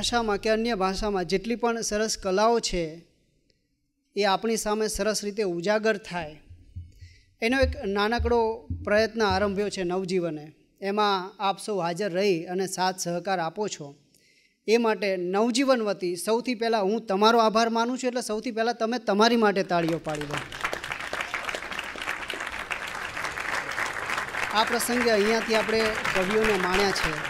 ભાષામાં કે અન્ય ભાષામાં જેટલી પણ સરસ કલાઓ છે, એ આપણી સામે સરસ રીતે ઉજાગર થાય. એનો એક નાનકડો પ્રયત્ન આરંભ્યો છે નવજીવને. એમાં આપ સૌ હાજર રહી અને સાથ સહકાર આપો છો. એ માટે નવજીવન વતી સૌથી પહેલાં હું તમારો આભાર માનું છું, એટલે સૌથી પહેલાં તમે તમારી માટે તાળીઓ પાડી દો. આ પ્રસંગે અહીંયાથી આપણે કવિઓને માણ્યા છે.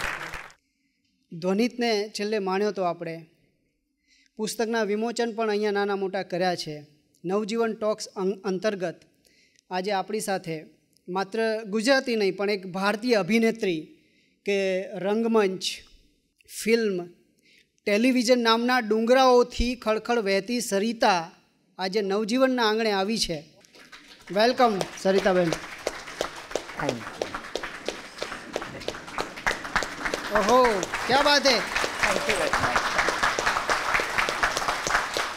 ધ્વનિતને છેલ્લે માણ્યો તો આપણે. પુસ્તકના વિમોચન પણ અહીંયા નાના મોટા કર્યા છે. નવજીવન ટોક્સ અંતર્ગત આજે આપણી સાથે માત્ર ગુજરાતી નહીં, પણ એક ભારતીય અભિનેત્રી કે રંગમંચ, ફિલ્મ, ટેલિવિઝન નામના ડુંગરાઓથી ખળખળ વહેતી સરિતા આજે નવજીવનના આંગણે આવી છે. વેલકમ, સરિતાબેન. થેન્ક ક્યાં બાત હે થેન્ક યુ વેરી મચ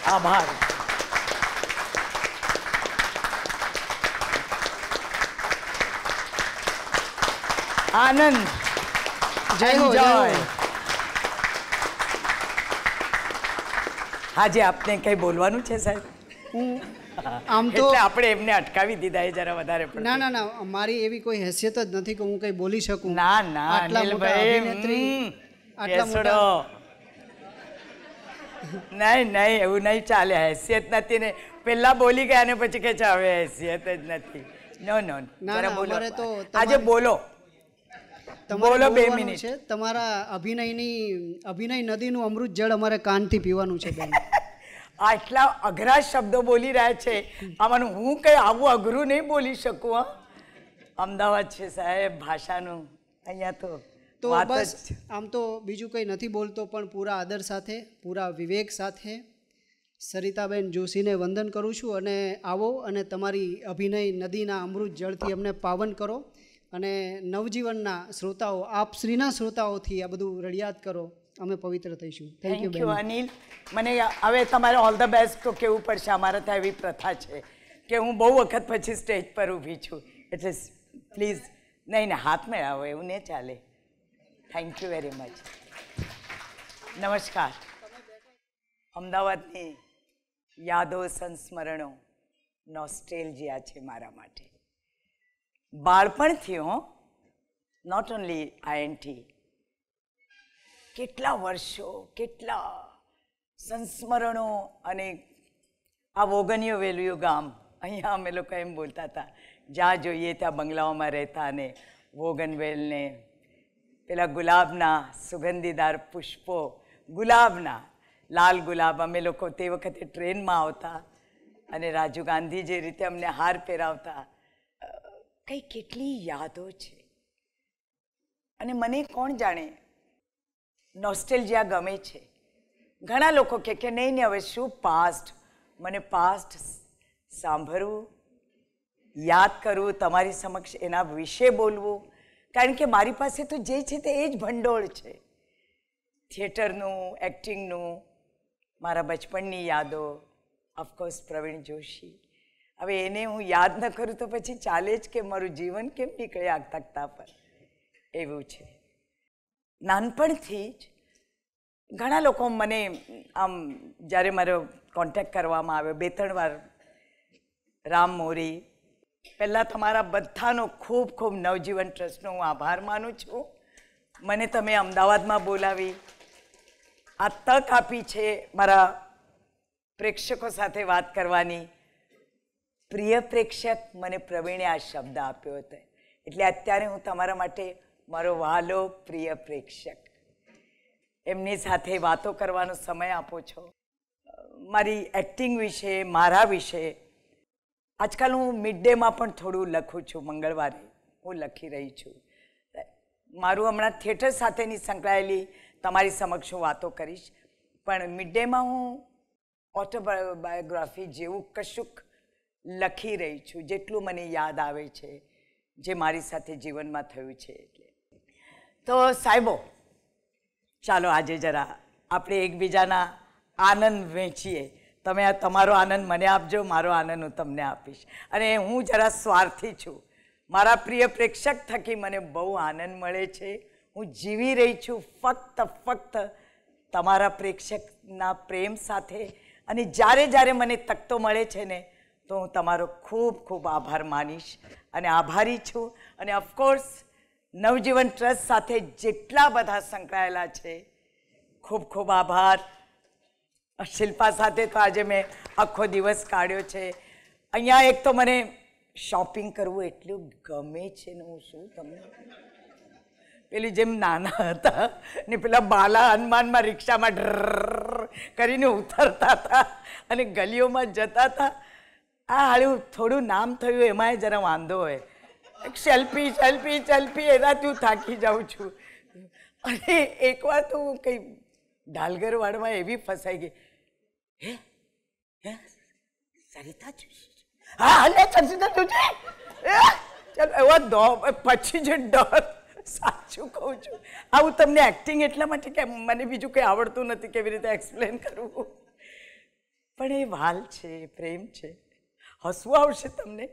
આભાર આનંદ જય હો જય હો Enjoy. આજે આપને કઈ બોલવાનું છે સાહેબ હું આમ તો આપણે એમને અટકાવી દીધા એ જરા વધારે ના ના ના મારી એવી કોઈ હેસિયત જ નથી કે હું કંઈ બોલી શકું. ના ના આટલા મોટા અભિનેત્રી આટલા મોટા નહીં નહીં એવું નહીં ચાલે હેસિયત નથી ને. પેલા બોલી ગયા ને પછી કે છે હવે હેસિયત જ નથી. નો નો બોલો. તો આજે બોલો. બોલો બે મિનિટ. છે. તમારા અભિનયની અભિનય નદીનું અમૃત જળ અમારે કાનથી પીવાનું છે બેન. આટલા અઘરા શબ્દો બોલી રહ્યા છે. આમાંનું હું કંઈ આવું અઘરું નહીં બોલી શકું હા. અમદાવાદ છે સાહેબ ભાષાનું અહીંયા તો તો બસ આમ તો બીજું કંઈ નથી બોલતો પણ પૂરા આદર સાથે પૂરા વિવેક સાથે સરિતાબેન જોશીને વંદન કરું છું અને આવો અને તમારી અભિનય નદીના અમૃત જળથી અમને પાવન કરો. અને નવજીવનના શ્રોતાઓ આપ શ્રીના શ્રોતાઓથી આ બધું રડિયાત કરો. અમે પવિત્ર થઈશું. Thank you Anil. મને હવે તમારે ઓલ ધ બેસ્ટ તો કેવું પડશે? અમારે ત્યાં એવી પ્રથા છે કે હું બહુ વખત પછી સ્ટેજ પર ઊભી છું. એટલે પ્લીઝ નહીં ને હાથ મેળાવો એવું નહીં ચાલે. થેન્ક યુ વેરી મચ નમસ્કાર. અમદાવાદની યાદો સંસ્મરણો નોસ્ટેલજિયા છે મારા માટે. બાળપણથી હો નોટ ઓનલી આઈએનટી કેટલા વર્ષો, કેટલા સંસ્મરણો અને આ વોગનિયો વેલ્યુ ગામ, અહીંયા અમે લોકો એમ બોલતા હતા, જ્યાં જોઈએ ત્યાં બંગલાઓમાં રહેતા અને વોગનવેલને પેલા ગુલાબના સુગંધીદાર પુષ્પો, ગુલાબના, લાલ ગુલાબ, અમે લોકો તે વખતે ટ્રેનમાં આવતા અને રાજીવ ગાંધી જે રીતે અમને હાર પહેરાવતા કઈ કેટલી યાદો છે. અને મને કોણ જાણે નોસ્ટેલજિયા ગમે છે. ઘણા લોકો કહે કે નહીં ને હવે શું પાસ્ટ મને પાસ્ટ સાંભળવું, યાદ કરવું, તમારી સમક્ષ એના વિશે બોલવું. કારણ કે મારી પાસે તો જે છે તે એ જ ભંડોળ છે. થિયેટરનું એક્ટિંગનું મારા બચપણની યાદો ઓફકોર્સ પ્રવીણ જોશી. હવે એને હું યાદ ન કરું તો પછી ચાલે જ કે મારું જીવન કેમ નીકળે આગ તકતા પર. એવું છે. નાનપણથી જ ઘણા લોકો મને આમ જ્યારે મારો કોન્ટેક્ટ કરવામાં આવ્યો, બે ત્રણ વાર રામ મોરી, પહેલાં તમારા બધાનો ખૂબ ખૂબ નવજીવન ટ્રસ્ટનો હું આભાર માનું છું. મને તમે અમદાવાદમાં બોલાવી. આ તક આપી છે મારા પ્રેક્ષકો સાથે વાત કરવાની. પ્રિય પ્રેક્ષક મને પ્રવીણે આ શબ્દ આપ્યો હતો. એટલે અત્યારે હું તમારા માટે મારો વાલો પ્રિય પ્રેક્ષક. એમની સાથે વાતો કરવાનો સમય આપો છો. મારી એક્ટિંગ વિશે, મારા વિશે. આજકાલ હું મિડ ડેમાં પણ થોડું લખું છું, મંગળવારે હું લખી રહી છું. મારું હમણાં થિયેટર સાથેની સંકળાયેલી તમારી સમક્ષ હું વાતો કરીશ. પણ મિડ ડેમાં હું ઓટોબાયોગ્રાફી જેવું કશુંક લખી રહી છું, જેટલું મને યાદ આવે છે, જે મારી સાથે જીવનમાં થયું છે એટલે. તો સાહેબો, ચાલો આજે જરા આપણે એકબીજાના આનંદ વહેંચીએ તમે આ તમારો આનંદ મને આપજો, મારો આનંદ હું તમને આપીશ. અને હું જરા સ્વાર્થી છું. મારા પ્રિય પ્રેક્ષક થકી મને બહુ આનંદ મળે છે. હું જીવી રહી છું ફક્ત ફક્ત તમારા પ્રેક્ષકના પ્રેમ સાથે. અને જ્યારે જ્યારે મને તકતો મળે છે ને તો હું તમારો ખૂબ ખૂબ આભાર માનીશ અને આભારી છું. અને ઓફકોર્સ નવજીવન ટ્રસ્ટ સાથે જેટલા બધા સંકળાયેલા છે, ખૂબ ખૂબ આભાર. શિલ્પા સાથે તો આજે મેં આખો દિવસ કાઢ્યો છે. અહીંયા એક તો મને શોપિંગ કરવું એટલું ગમે છે ને હું શું તમને? પેલી જેમ નાના હતા ને પેલા બાલા હનુમાનમાં રિક્ષામાં ડર કરીને ઉતરતા હતા અને ગલીઓમાં જતા હતા. આ હાળું થોડું નામ થયું એમાંય જરા વાંધો હોય. સેલ્ફી સેલ્ફી સેલ્ફી એનાથી હું થાકી જાઉં છું. અને એકવાર તો હું કંઈ ડાલગરવાડમાં એવી ફસાઈ ગઈ. હે? હે? સરિતા હા હલે સરિતા જોશી. ચાલો, એવો દો પછી જે ડર સાચું કહું છું. આવું તમને એક્ટિંગ એટલા માટે કે મને બીજું કંઈ આવડતું નથી કેવી રીતે એક્સપ્લેન કરવું પણ એ વાલ છે પ્રેમ છે. હસવું આવશે તમને.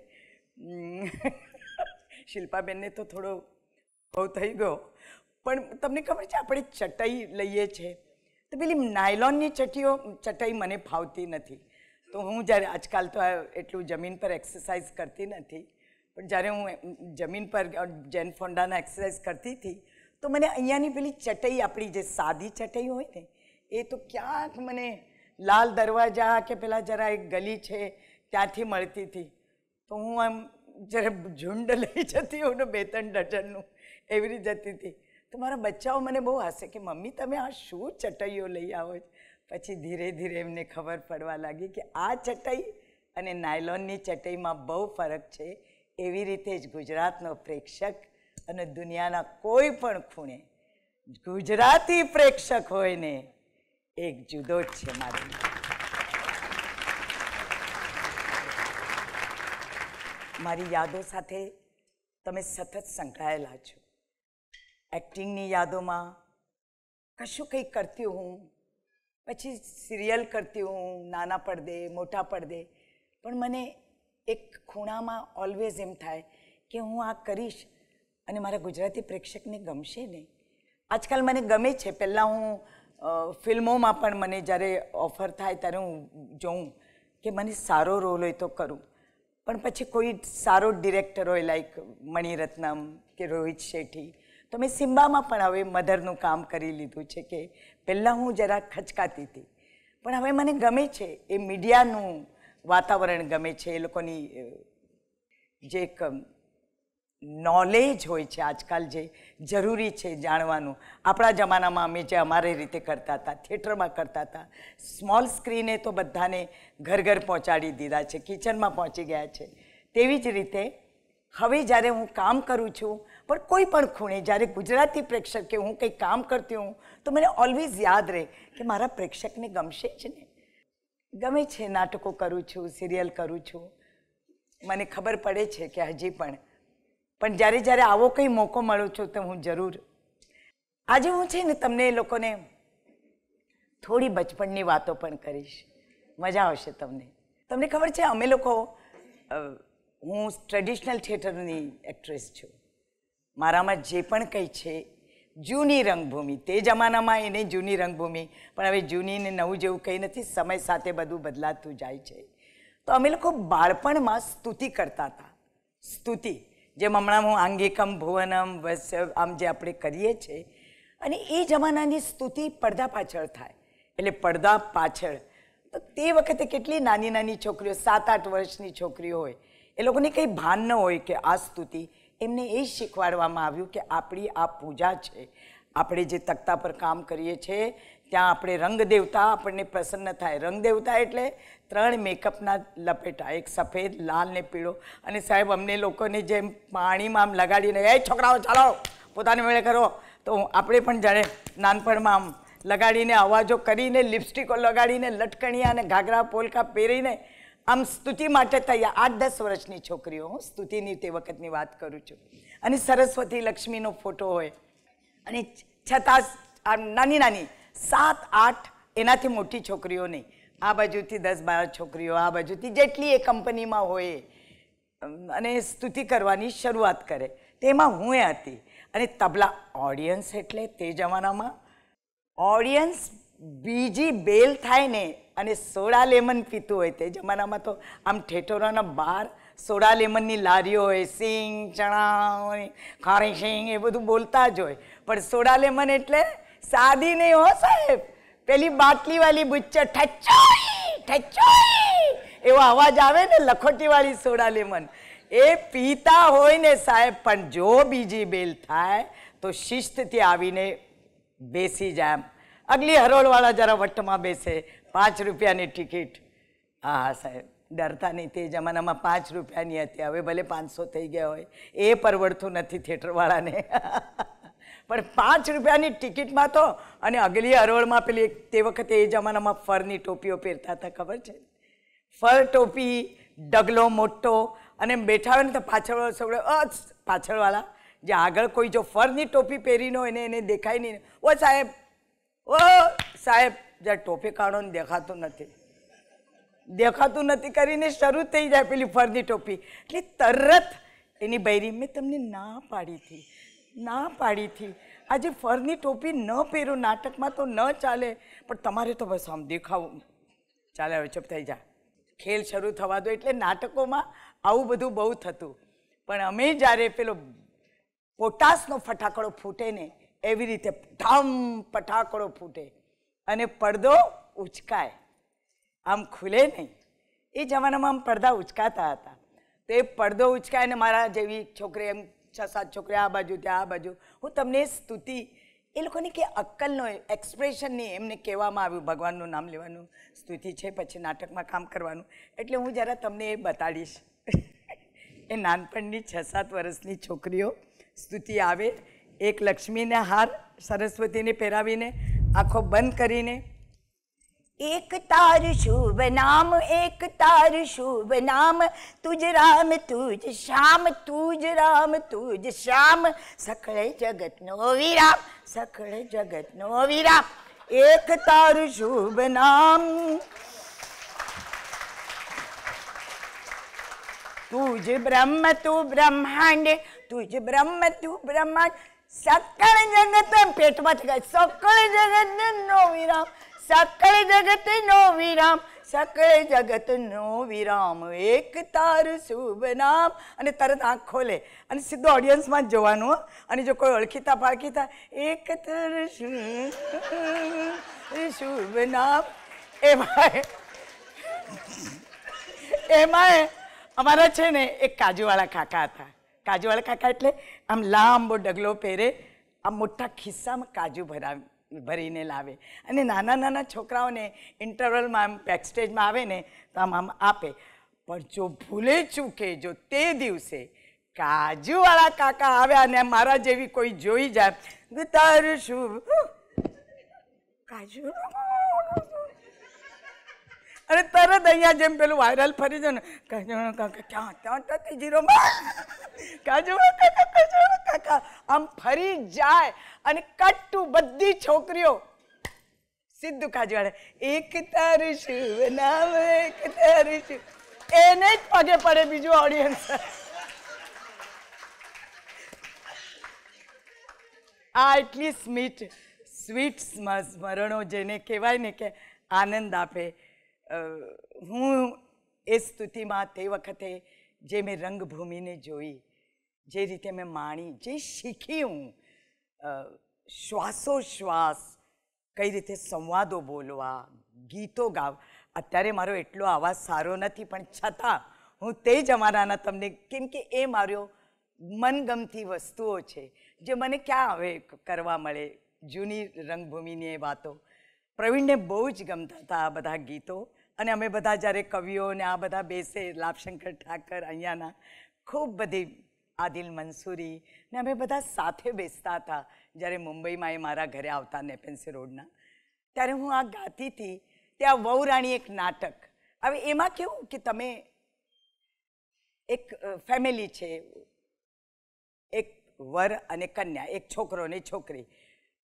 શિલ્પાબેનને તો થોડો બહુ થઈ ગયો. પણ તમને ખબર છે, આપણે ચટાઈ લઈએ છીએ તો પેલી નાયલોનની ચટીઓ, ચટાઈ મને ફાવતી નથી. તો હું જ્યારે, આજકાલ તો એટલું જમીન પર એક્સરસાઇઝ કરતી નથી. પણ જ્યારે હું જમીન પર જેન ફોન્ડાના એક્સરસાઇઝ કરતી હતી, તો મને અહીંયાની પેલી ચટાઈ, આપણી જે સાદી ચટાઈ હોય ને, એ તો ક્યાંક મને લાલ દરવાજા કે પેલા જરા એક ગલી છે ત્યાંથી મળતી હતી. તો હું આમ જ્યારે ઝુંડ લઈ જતી હોઉં બે ત્રણ ડઝનનું, એવી રીતે જતી હતી. તો મારા બચ્ચાઓ મને બહુ હશે કે, મમ્મી, તમે આ શું ચટાઈઓ લઈ આવો છો? પછી ધીરે ધીરે એમને ખબર પડવા લાગી કે, આ ચટાઈ અને નાયલોનની ચટાઈમાં બહુ ફરક છે. એવી રીતે જ ગુજરાતનો પ્રેક્ષક અને દુનિયાના કોઈ પણ ખૂણે ગુજરાતી પ્રેક્ષક હોય ને, એક જુદો જ છે મારી. મારી યાદો સાથે તમે સતત સંકળાયેલા છો. એક્ટિંગની યાદોમાં કશું કંઈક કરતી હું પછી સિરિયલ કરતી હું નાના પડદે, મોટા પડદે, પણ મને એક ખૂણામાં ઓલવેઝ એમ થાય કે હું આ કરીશ અને મારા ગુજરાતી પ્રેક્ષકને ગમશે નહીં. આજકાલ મને ગમે છે. પહેલાં હું ફિલ્મોમાં પણ મને જ્યારે ઓફર થાય ત્યારે હું જોઉં કે મને સારો રોલ હોય તો કરું. પણ પછી કોઈ સારો ડિરેક્ટર હોય લાઈક મણિરત્નમ કે રોહિત શેઠી, તો મેં સિમ્બામાં પણ હવે મધરનું કામ કરી લીધું છે કે પહેલાં હું જરા ખચકાતી હતી. પણ હવે મને ગમે છે, એ મીડિયાનું વાતાવરણ ગમે છે, એ લોકોની જે એક નોલેજ હોય છે આજકાલ જે જરૂરી છે જાણવાનું. આપણા જમાનામાં અમે જે અમારી રીતે કરતા હતા, થિયેટરમાં કરતા હતા, સ્મોલ સ્ક્રીને તો બધાને ઘર ઘર પહોંચાડી દીધા છે, કિચનમાં પહોંચી ગયા છે. તેવી જ રીતે હવે જ્યારે હું કામ કરું છું પણ કોઈ પણ ખૂણે જ્યારે ગુજરાતી પ્રેક્ષકે હું કંઈ કામ કરતી હું તો મને ઓલવેઝ યાદ રહે કે મારા પ્રેક્ષકને ગમશે જ ને. ગમે છે નાટકો કરું છું, સિરિયલ કરું છું. મને ખબર પડે છે કે હજી પણ પણ જ્યારે જ્યારે આવો કંઈ મોકો મળું છું તો હું જરૂર. આજે હું છે ને તમને એ લોકોને થોડી બચપણની વાતો પણ કરીશ. મજા આવશે તમને. તમને ખબર છે, અમે લોકો હું ટ્રેડિશનલ થિયેટરની એક્ટ્રેસ છું. મારામાં જે પણ કંઈ છે, જૂની રંગભૂમિ, તે જમાનામાં એને જૂની રંગભૂમિ, પણ હવે જૂની ને નવું જેવું કંઈ નથી, સમય સાથે બધું બદલાતું જાય છે. તો અમે લોકો બાળપણમાં સ્તુતિ કરતા હતા. સ્તુતિ. જેમ હમણાં હું આંગિકમ ભુવનમ વસ્ય આમ જે આપણે કરીએ છીએ, અને એ જમાનાની સ્તુતિ પડદા પાછળ થાય, એટલે પડદા પાછળ. તો તે વખતે કેટલી નાની નાની છોકરીઓ, સાત આઠ વર્ષની છોકરીઓ હોય, એ લોકોને કંઈ ભાન ન હોય કે આ સ્તુતિ. એમને એ શીખવાડવામાં આવ્યું કે આપણી આ પૂજા છે. આપણે જે તખ્તા પર કામ કરીએ છીએ ત્યાં આપણે રંગ દેવતા આપણને પ્રસન્ન થાય. રંગ દેવતા એટલે ત્રણ મેકઅપના લપેટા, એક સફેદ, લાલ ને પીળો. અને સાહેબ, અમને લોકોને જેમ પાણીમાં આમ લગાડીને, એ છોકરાઓ, ચાલો, પોતાને મેળે કરો. તો આપણે પણ જાણે નાનપણમાં આમ લગાડીને અવાજો કરીને, લિપસ્ટિકો લગાડીને, લટકણિયા અને ઘાઘરા પોલકા પહેરીને આમ સ્તુતિ માટે તૈયાર. આઠ દસ વર્ષની છોકરીઓ હું સ્તુતિની તે વખતની વાત કરું છું. અને સરસ્વતી લક્ષ્મીનો ફોટો હોય. અને છતાં આમ નાની નાની સાત, આઠ, એનાથી મોટી છોકરીઓ નહીં. આ બાજુથી દસ, બાર છોકરીઓ, આ બાજુથી જેટલી એ કંપનીમાં હોય અને સ્તુતિ કરવાની શરૂઆત કરે. તેમાં હું એ હતી. અને તબલા ઓડિયન્સ એટલે તે જમાનામાં ઓડિયન્સ બીજી બેલ થાય ને અને સોડા લેમન પીતું હોય તે જમાનામાં તો આમ ઠેઠોરાના બહાર સોડા લેમનની લારીઓ હોય, સિંગ, ચણા હોય, ખારી સિંગ એ બધું બોલતા જ હોય. પણ સોડા લેમન એટલે સાદી નહીં હો સાહેબ પેલી બાટલીવાળી બુચ્ચર ઠચોઈ ઠચોઈ એવો અવાજ આવે ને લખોટીવાળી સોડા લેમન એ પીતા હોય ને સાહેબ પણ જો બીજી બેલ થાય તો શિસ્તથી આવીને બેસી જાય એમ અગલી હરોળવાળા જરા વટમાં બેસે પાંચ રૂપિયાની ટિકિટ હા હા સાહેબ ડરતા નહીં તે જમાનામાં પાંચ રૂપિયાની હતી હવે ભલે પાંચસો થઈ ગયા હોય. એ પરવડતું નથી થિયેટરવાળાને પણ પાંચ રૂપિયાની ટિકિટમાં તો, અને અગલી હરોળમાં પેલી તે વખતે એ જમાનામાં ફરની ટોપીઓ પહેરતા હતા, ખબર છે? ફર ટોપી, ડગલો મોટો, અને બેઠા હોય ને તો પાછળ સૌડે પાછળવાળા, જે આગળ કોઈ જો ફરની ટોપી પહેરીને એને એને દેખાય નહીં. ઓ સાહેબ ઓ સાહેબ જ્યાં ટોપી કાઢો ને દેખાતું નથી. દેખાતું નથી કરીને શરૂ થઈ જાય પેલી ફરની ટોપી. એટલે તરત એની બૈરી, મેં તમને ના પાડી હતી. ના પાડીથી. આજે ફરની ટોપી ન પહેરો, નાટકમાં તો ન ચાલે, પણ તમારે તો બસ આમ દેખાવું ચાલે, હવે ચૂપ થઈ જા. ખેલ શરૂ થવા દો એટલે નાટકોમાં આવું બધું બહુ થતું. પણ અમે જ્યારે પેલો પોટાસનો ફટાકડો ફૂટે ને, એવી રીતે ધામ ફટાકડો ફૂટે અને પડદો ઉચકાય. આમ ખુલે નહીં. એ જમાનામાં આમ પડદા ઉચકાતા હતા. તો એ પડદો ઉચકાય ને મારા જેવી છોકરી એમ છ સાત છોકરી આ બાજુ ત્યાં આ બાજુ. હું તમને સ્તુતિ, એ લોકોની કે અક્કલનો એક્સપ્રેશનની એમને કહેવામાં આવ્યું, ભગવાનનું નામ લેવાનું. સ્તુતિ છે, પછી નાટકમાં કામ કરવાનું. એટલે હું જરા તમને એ બતાડીશ. એ નાનપણની છ સાત વર્ષની છોકરીઓ, સ્તુતિ આવે, એક લક્ષ્મીને હાર, સરસ્વતીને પહેરાવીને, આંખો બંધ કરીને એક તાર શુભ નામ એક તાર શુભ નામ તુજ રામ તુજ શ્યામ તુજ રામ તુજ શ્યામ સકળ જગતનો વિરામ સકળ જગતનો વિરામ એક તાર શુભ નામ તુજ બ્રહ્મ તું બ્રહ્માંડ તુજ બ્રહ્મ તું બ્રહ્માંડ સકળ જગત પેટમાંથી ગઈ સકળ જગત નો વિરામ સકળ જગત નો વિરામ સકળ જગત નો વિરામ એક તાર શુભ નામ અને તરત આંખ ખોલે અને સીધો ઓડિયન્સમાં જ જોવાનું હો. અને જો કોઈ ઓળખીતા પાળખીતા એક તાર શુભ શુભ નામ એમાં એમાં અમારા છે ને એક કાજુવાળા કાકા હતા કાજુવાળા કાકા એટલે આમ લાંબો ડગલો પહેરે આમ મોટા ખિસ્સામાં કાજુ ભરાવી ભરીને લાવે. અને નાના નાના છોકરાઓને ઇન્ટરવલમાં આમ બેકસ્ટેજમાં આવે ને, તો આમ આમ આપે. પણ જો ભૂલે ચૂકે જો તે દિવસે કાજુવાળા કાકા આવ્યા ને મારા જેવી કોઈ જોઈ જાય તારું શું? કાજુ. અને તરત અહીંયા જેમ પેલું વાયરલ ફરી જાય ને કાજુ કાકા, ક્યાં, ત્યાં ટકી જીરોમાં કાજુ કાકા કાજુ કાકા, આમ ફરી જાય. અને કટ્ટુ બધી છોકરીઓ સીધું કાજુવાળા એક તારું શિવ નામ, એક તારું શિવ. એને જ પગે પડે બીજું ઓડિયન્સ આ એટલી સ્મીટ સ્વીટ સ્મરણો જેને કહેવાય ને કે આનંદ આપે હું એ સ્તુતિમાં તે વખતે જે મેં રંગભૂમિને જોઈ, જે રીતે મેં માણી, જે શીખી હું શ્વાસોશ્વાસ, કઈ રીતે સંવાદો બોલવા, ગીતો ગાવ, અત્યારે મારો એટલો અવાજ સારો નથી, પણ છતાં હું તે જમાનાના તમને, કેમ કે એ મારો મનગમતી વસ્તુઓ છે, જે મને ક્યાં હવે કરવા મળે, જૂની રંગભૂમિની એ વાતો. પ્રવીણને બહુ જ ગમતા હતા આ બધા ગીતો. અને અમે બધા જ્યારે કવિઓ ને આ બધા બેસે, લાભશંકર ઠાકર અહીંયાના, ખૂબ બધી આદિલ મંસૂરી ને અમે બધા સાથે બેસતા હતા જ્યારે મુંબઈમાં એ મારા ઘરે આવતા નેપેન્સી રોડના. ત્યારે હું આ ગાતી હતી, ત્યાં વહુરાણી એક નાટક. હવે એમાં કેવું કે તમે એક ફેમિલી છે, એક વર અને કન્યા, એક છોકરો ને છોકરી.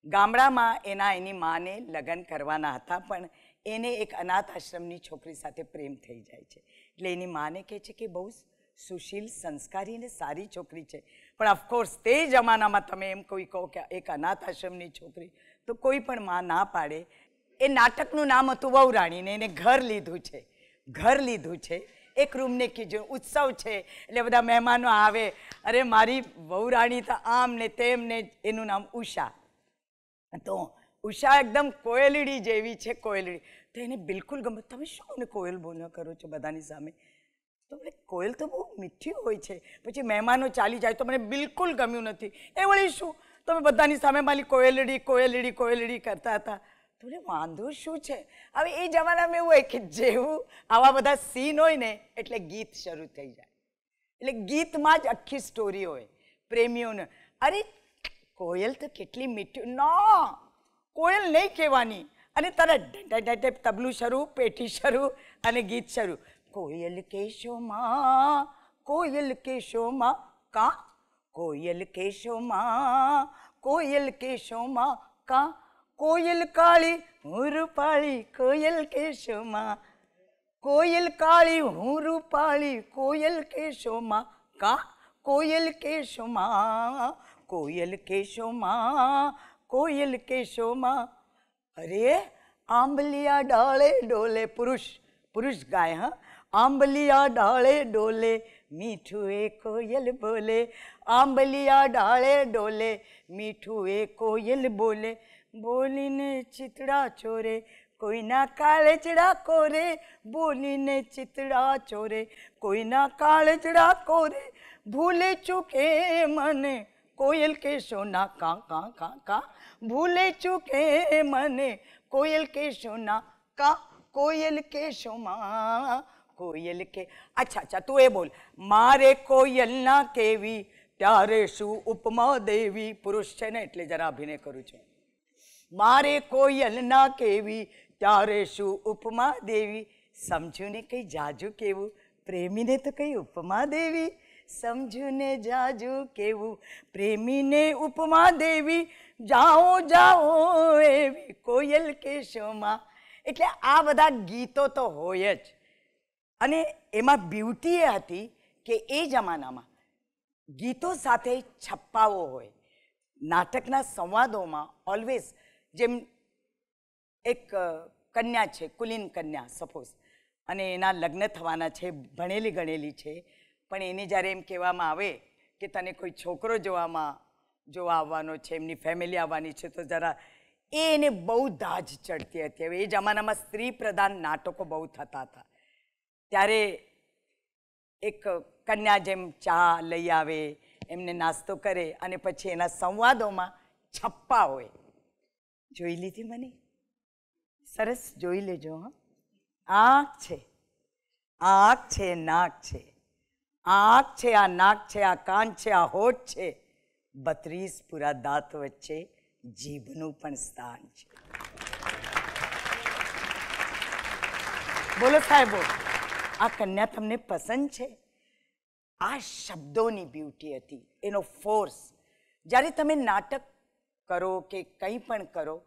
ગામડામાં એના એની માને લગ્ન કરવાના હતા, પણ એને એક અનાથ આશ્રમની છોકરી સાથે પ્રેમ થઈ જાય છે. એટલે એની માને કહે છે કે બહુ સુશીલ, સંસ્કારી અને સારી છોકરી છે. પણ ઓફકોર્સ તે જમાનામાં તમે એમ કોઈ કહો કે એક અનાથ આશ્રમની છોકરી, તો કોઈ પણ માં ના પાડે. એ નાટકનું નામ હતું વહુરાણીને, એને ઘર લીધું છે. ઘર લીધું છે. એક રૂમને કીધું, ઉત્સવ છે. એટલે બધા મહેમાનો આવે. અરે, મારી વહુરાણી તો આમ ને તેમ ને એનું નામ ઉષા. તો ઉષા એકદમ કોયલડી જેવી છે, કોયલડી. તો એને બિલકુલ ગમે. તમે શું મને કોયલ બોલ્યા કરો છો બધાની સામે? તો મને કોયલ તો બહુ મીઠી હોય છે. પછી મહેમાનો ચાલી જાય તો મને બિલકુલ ગમ્યું નથી. એ વળી શું? તમે બધાની સામે મારી કોયલડી કોયલડી કોયલડી કરતા હતા. તો વાંધો શું છે? હવે એ જમાનામાં એવું હોય કે જેવું આવા બધા સીન હોય ને, એટલે ગીત શરૂ થઈ જાય. એટલે ગીતમાં જ આખી સ્ટોરી હોય. પ્રેમીઓને. અરે કોયલ તો કેટલી મીઠી ન, કોયલ નહીં કહેવાની. અને તરત તબલું શરૂ પેટી શરૂ અને ગીત શરૂ. કોયલ કેશોમાં કોયલ કેશોમાં, કા? કોયલ કેશોમાં કોયલ કેશોમાં, કા? કોયલ કાળી હું રૂપાળી, કોયલ કેશોમાં. કોયલ કાળી હું રૂપાળી, કોયલ કેશોમાં, કા? કોયલ કેશોમાં. કોયલ કેશોમાં કોયલ કેશોમાં અરે આંબલિયા ડાળે ડોલે પુરુષ પુરુષ ગાય હા આંબલિયા ડાળે ડોલે મીઠું એ કોયલ બોલે આંબલિયા ડાળે ડોલે મીઠું એ કોયલ બોલે બોલીને ચિતડા ચોરે કોઈના કાળજડા કોરે બોલીને ચિતડા ચોરે કોઈના કાળજડા કોરે ભૂલે ચૂકે મને કોયલ કે સોના કા કા કા કા. ભૂલે ચૂકે મને કોયલ કે સોના કા. કોયલ કે સોમાં કોયલ કે. અચ્છા અચ્છા, તું એ બોલ. મારે કોયલ ના કેવી, ત્યારે શું ઉપમા દેવી? પુરુષ છે ને, એટલે જરા અભિનય કરું છું. મારે કોયલ ના કેવી, ત્યારે શું ઉપમા દેવી? સમજ્યું ને, કઈ જાજુ કેવું? પ્રેમીને તો કઈ ઉપમા દેવી? સમજ્યું ને જાજુ કેવું? પ્રેમીને ઉપમા દેવી, જાઓ જાઓ એવી કોયલ કેશોમાં. એટલે આ બધા ગીતો તો હોય જ. અને એમાં બ્યુટી એ હતી કે એ જમાનામાં ગીતો સાથે છપ્પાઓ હોય. નાટકના સંવાદોમાં ઓલવેઝ જેમ એક કન્યા છે, કુલીન કન્યા સપોઝ અને એના લગ્ન થવાના છે, ભણેલી ગણેલી છે. પણ એને જ્યારે એમ કહેવામાં આવે કે તને કોઈ છોકરો જોવામાં જોવા આવવાનો છે, એમની ફેમિલી આવવાની છે, તો જરા એ એને બહુ દાજ ચડતી હતી. હવે એ જમાનામાં સ્ત્રી પ્રધાન નાટકો બહુ થતા હતા. ત્યારે એક કન્યા જેમ ચા લઈ આવે, એમને નાસ્તો કરે અને પછી એના સંવાદોમાં છપ્પા હોય. જોઈ લીધી મને? સરસ, જોઈ લેજો, હા. આંખ છે આંખ છે, નાક છે. આંખ છે, આ નાક છે, આ કાન છે, આ હોઠ છે, બત્રીસ પૂરા દાંત વચ્ચે જીભનું પણ સ્થાન છે. બોલો સાહેબો આ કન્યા તમને પસંદ છે? આ શબ્દોની બ્યુટી હતી, એનો ફોર્સ. જ્યારે તમે નાટક કરો કે કંઈ પણ કરો,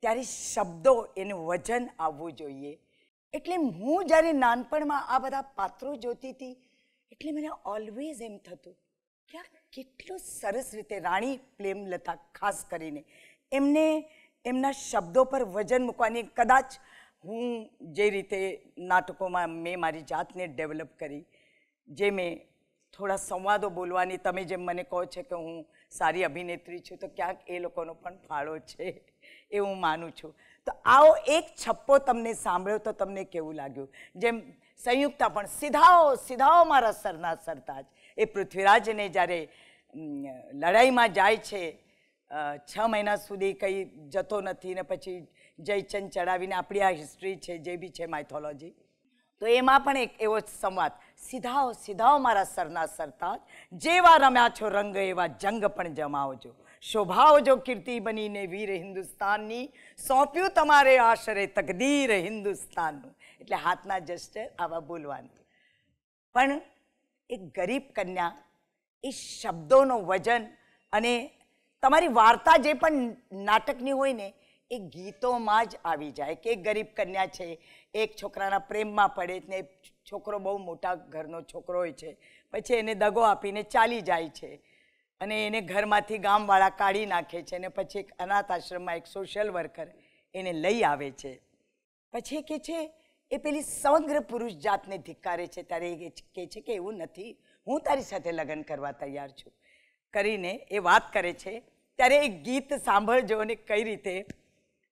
ત્યારે શબ્દો એનું વજન આવવું જોઈએ. એટલે હું જ્યારે નાનપણમાં આ બધા પાત્રો જોતી હતી એટલે મને ઓલવેઝ એમ થતું કે આ કેટલું સરસ રીતે રાણી પ્રેમલતા ખાસ કરીને એમને એમના શબ્દો પર વજન મૂકવાની કદાચ હું જે રીતે નાટકોમાં મેં મારી જાતને ડેવલપ કરી, જે મેં થોડા સંવાદો બોલવાની, તમે જેમ મને કહો છો કે હું સારી અભિનેત્રી છું, તો ક્યાંક એ લોકોનો પણ ફાળો છે એ હું માનું છું. તો આવો એક છપ્પો તમને સાંભળ્યો તો તમને કેવું લાગ્યું? જેમ સંયુક્તા પણ સીધાઓ સીધાઓ મારા સરના સરતાજ એ પૃથ્વીરાજને જ્યારે લડાઈમાં જાય છે છ મહિના સુધી કંઈ જતો નથી ને પછી જયચંદ ચડાવીને આપણી આ હિસ્ટ્રી છે, જે બી છે માઇથોલોજી તો એમાં પણ એક એવો સંવાદ. સીધાઓ સીધાઓ મારા સરના સરતાજ જેવા રમ્યા છો રંગ, એવા જંગ પણ જમાવજો શોભાવજો કીર્તિ બનીને વીર હિન્દુસ્તાનની, સોંપ્યું તમારે આશરે તકદીર હિન્દુસ્તાનનું. એટલે હાથના જસ્ટર આવા બોલવાનું. પણ એક ગરીબ કન્યા એ શબ્દોનો વજન અને તમારી વાર્તા જે પણ નાટકની હોય ને, એ ગીતોમાં જ આવી જાય કે ગરીબ કન્યા છે, એક છોકરાના પ્રેમમાં પડે ને છોકરો બહુ મોટા ઘરનો છોકરો હોય છે, પછી એને દગો આપીને ચાલી જાય છે અને એને ઘરમાંથી ગામવાળા કાઢી નાખે છે અને પછી એક અનાથ આશ્રમમાં એક સોશિયલ વર્કર એને લઈ આવે છે. પછી કે છે એ પેલી સમગ્ર પુરુષ જાતને ધિક્કારે છે, ત્યારે એ કહે છે કે એવું નથી. હું તારી સાથે લગ્ન કરવા તૈયાર છું. કરીને એ વાત કરે છે, ત્યારે એ ગીત સાંભળજો અને કઈ રીતે?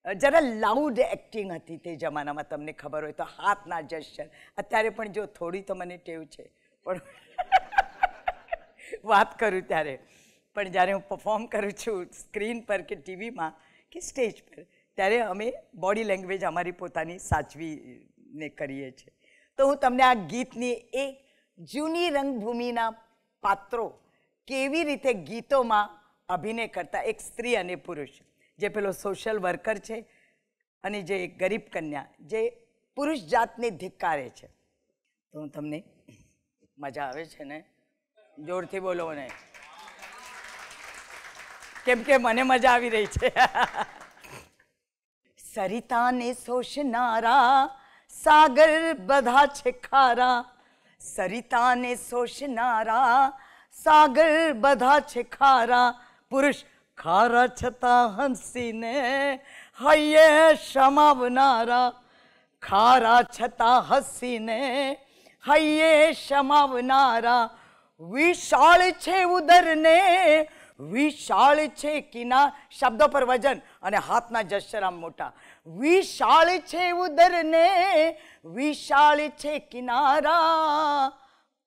જરા લાઉડ એક્ટિંગ હતી તે જમાનામાં, તમને ખબર હોય તો. હાથના જસ્ચર અત્યારે પણ જો થોડી તો મને ટેવ છે. પણ વાત કરું ત્યારે. પણ જ્યારે હું પરફોર્મ કરું છું સ્ક્રીન પર કે ટીવીમાં કે સ્ટેજ પર, ત્યારે અમે બોડી લેંગ્વેજ અમારી પોતાની સાચવીને કરીએ છીએ. તો હું તમને આ ગીતની એક જૂની રંગભૂમિના પાત્રો કેવી રીતે ગીતોમાં અભિનય કરતા, એક સ્ત્રી અને પુરુષ, જે પેલો સોશિયલ વર્કર છે અને જે એક ગરીબ કન્યા, જે પુરુષ જાતને ધિક્કારે છે. તો હું તમને મજા આવે છે ને? જોરથી બોલો ને. કેમ કે મને મજા આવી રહી છે. સરિતાને શોષનારા સાગર બધા છે ખારા સરિતાને શોષનારા સાગર બધા છે ખારા પુરુષ ખારા છતાં હંસીને હૈયે શમાવનારા ખારા છતાં હસીને હૈયે શમાવનારા વિશાળ છે ઉદરને વિશાળ છે કિના શબ્દો પર વજન અને હાથના જશરામ મોટા વિશાળ છે ઉદરને, વિશાળ છે કિનારા.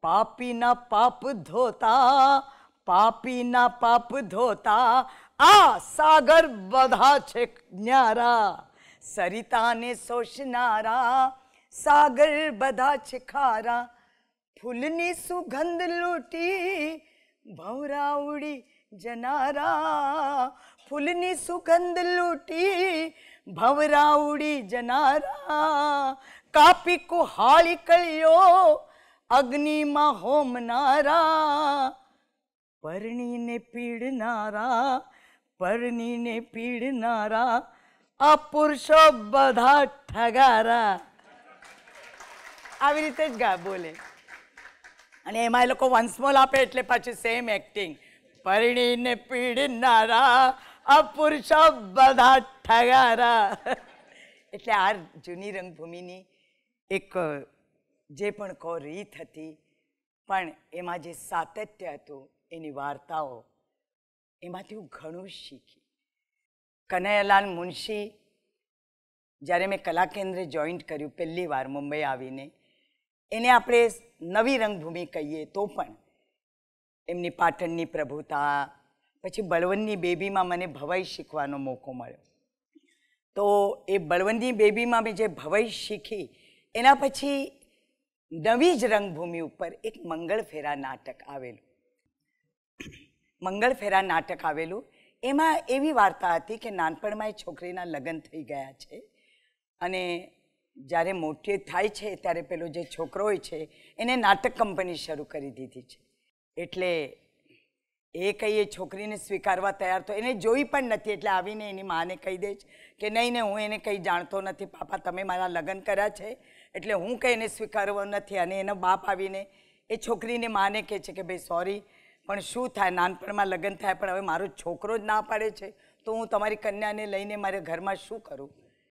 પાપીના પાપ ધોતા, પાપીના પાપ ધોતા, આ સાગર બધા છે જ્ઞારા સરિતાને શોષનારા, સાગર બધા છે ખારા. ફૂલની સુગંધ લૂટી, ભવરા ઉડી જનારા. ફૂલની સુગંધ લૂટી ભવરા ઉડી જનારા કાપી કુહાળી કળ્યો અગ્નિમાં હોમનારા, પરણીને પીડનારા પરણીને પીડનારા, આ પુરુષો બધા ઠગારા. આવી રીતે જ ગા બોલે. અને એમાં એ લોકો વંશમોલ આપે એટલે પાછું સેમ એક્ટિંગ પરણીને પીડનારા આ પુરુષો બધા ઠગારા. એટલે આ જૂની રંગભૂમિની એક જે પણ કહો રીત હતી, પણ એમાં જે સાતત્ય હતું, એની વાર્તાઓ, એમાંથી હું ઘણું શીખી. કનૈયાલાલ મુનશી, જ્યારે મેં કલા કેન્દ્ર જોઈન્ટ કર્યું પહેલી વાર મુંબઈ આવીને, એને આપણે નવી રંગભૂમિ કહીએ તો પણ, એમની પાટણની પ્રભુતા પછી બળવંતની બેબીમાં મને ભવાઈ શીખવાનો મોકો મળ્યો. તો એ બળવંતની બેબીમાં મેં જે ભવાઈ શીખી, એના પછી નવી જ રંગભૂમિ ઉપર એક મંગળફેરા નાટક આવેલું. મંગળફેરા નાટક આવેલું. એમાં એવી વાર્તા હતી કે નાનપણમાં એ છોકરીના લગ્ન થઈ ગયા છે અને જ્યારે મોટી થાય છે ત્યારે પેલો જે છોકરો હોય છે એને નાટક કંપની શરૂ કરી દીધી છે. એટલે એ કંઈ એ છોકરીને સ્વીકારવા તૈયાર તો એને જોઈ પણ નથી, એટલે આવીને એની માને કહી દે છે કે નહીં ને હું એને કંઈ જાણતો નથી. પાપા, તમે મારા લગ્ન કર્યા છે, એટલે હું કંઈ એને સ્વીકારવો નથી. અને એનો બાપ આવીને એ છોકરીને માને કહે છે કે, ભાઈ સોરી પણ શું થાય? નાનપણમાં લગ્ન થાય, પણ હવે મારો છોકરો જ ના પાડે છે. તો હું તમારી કન્યાને લઈને મારે ઘરમાં શું કરું?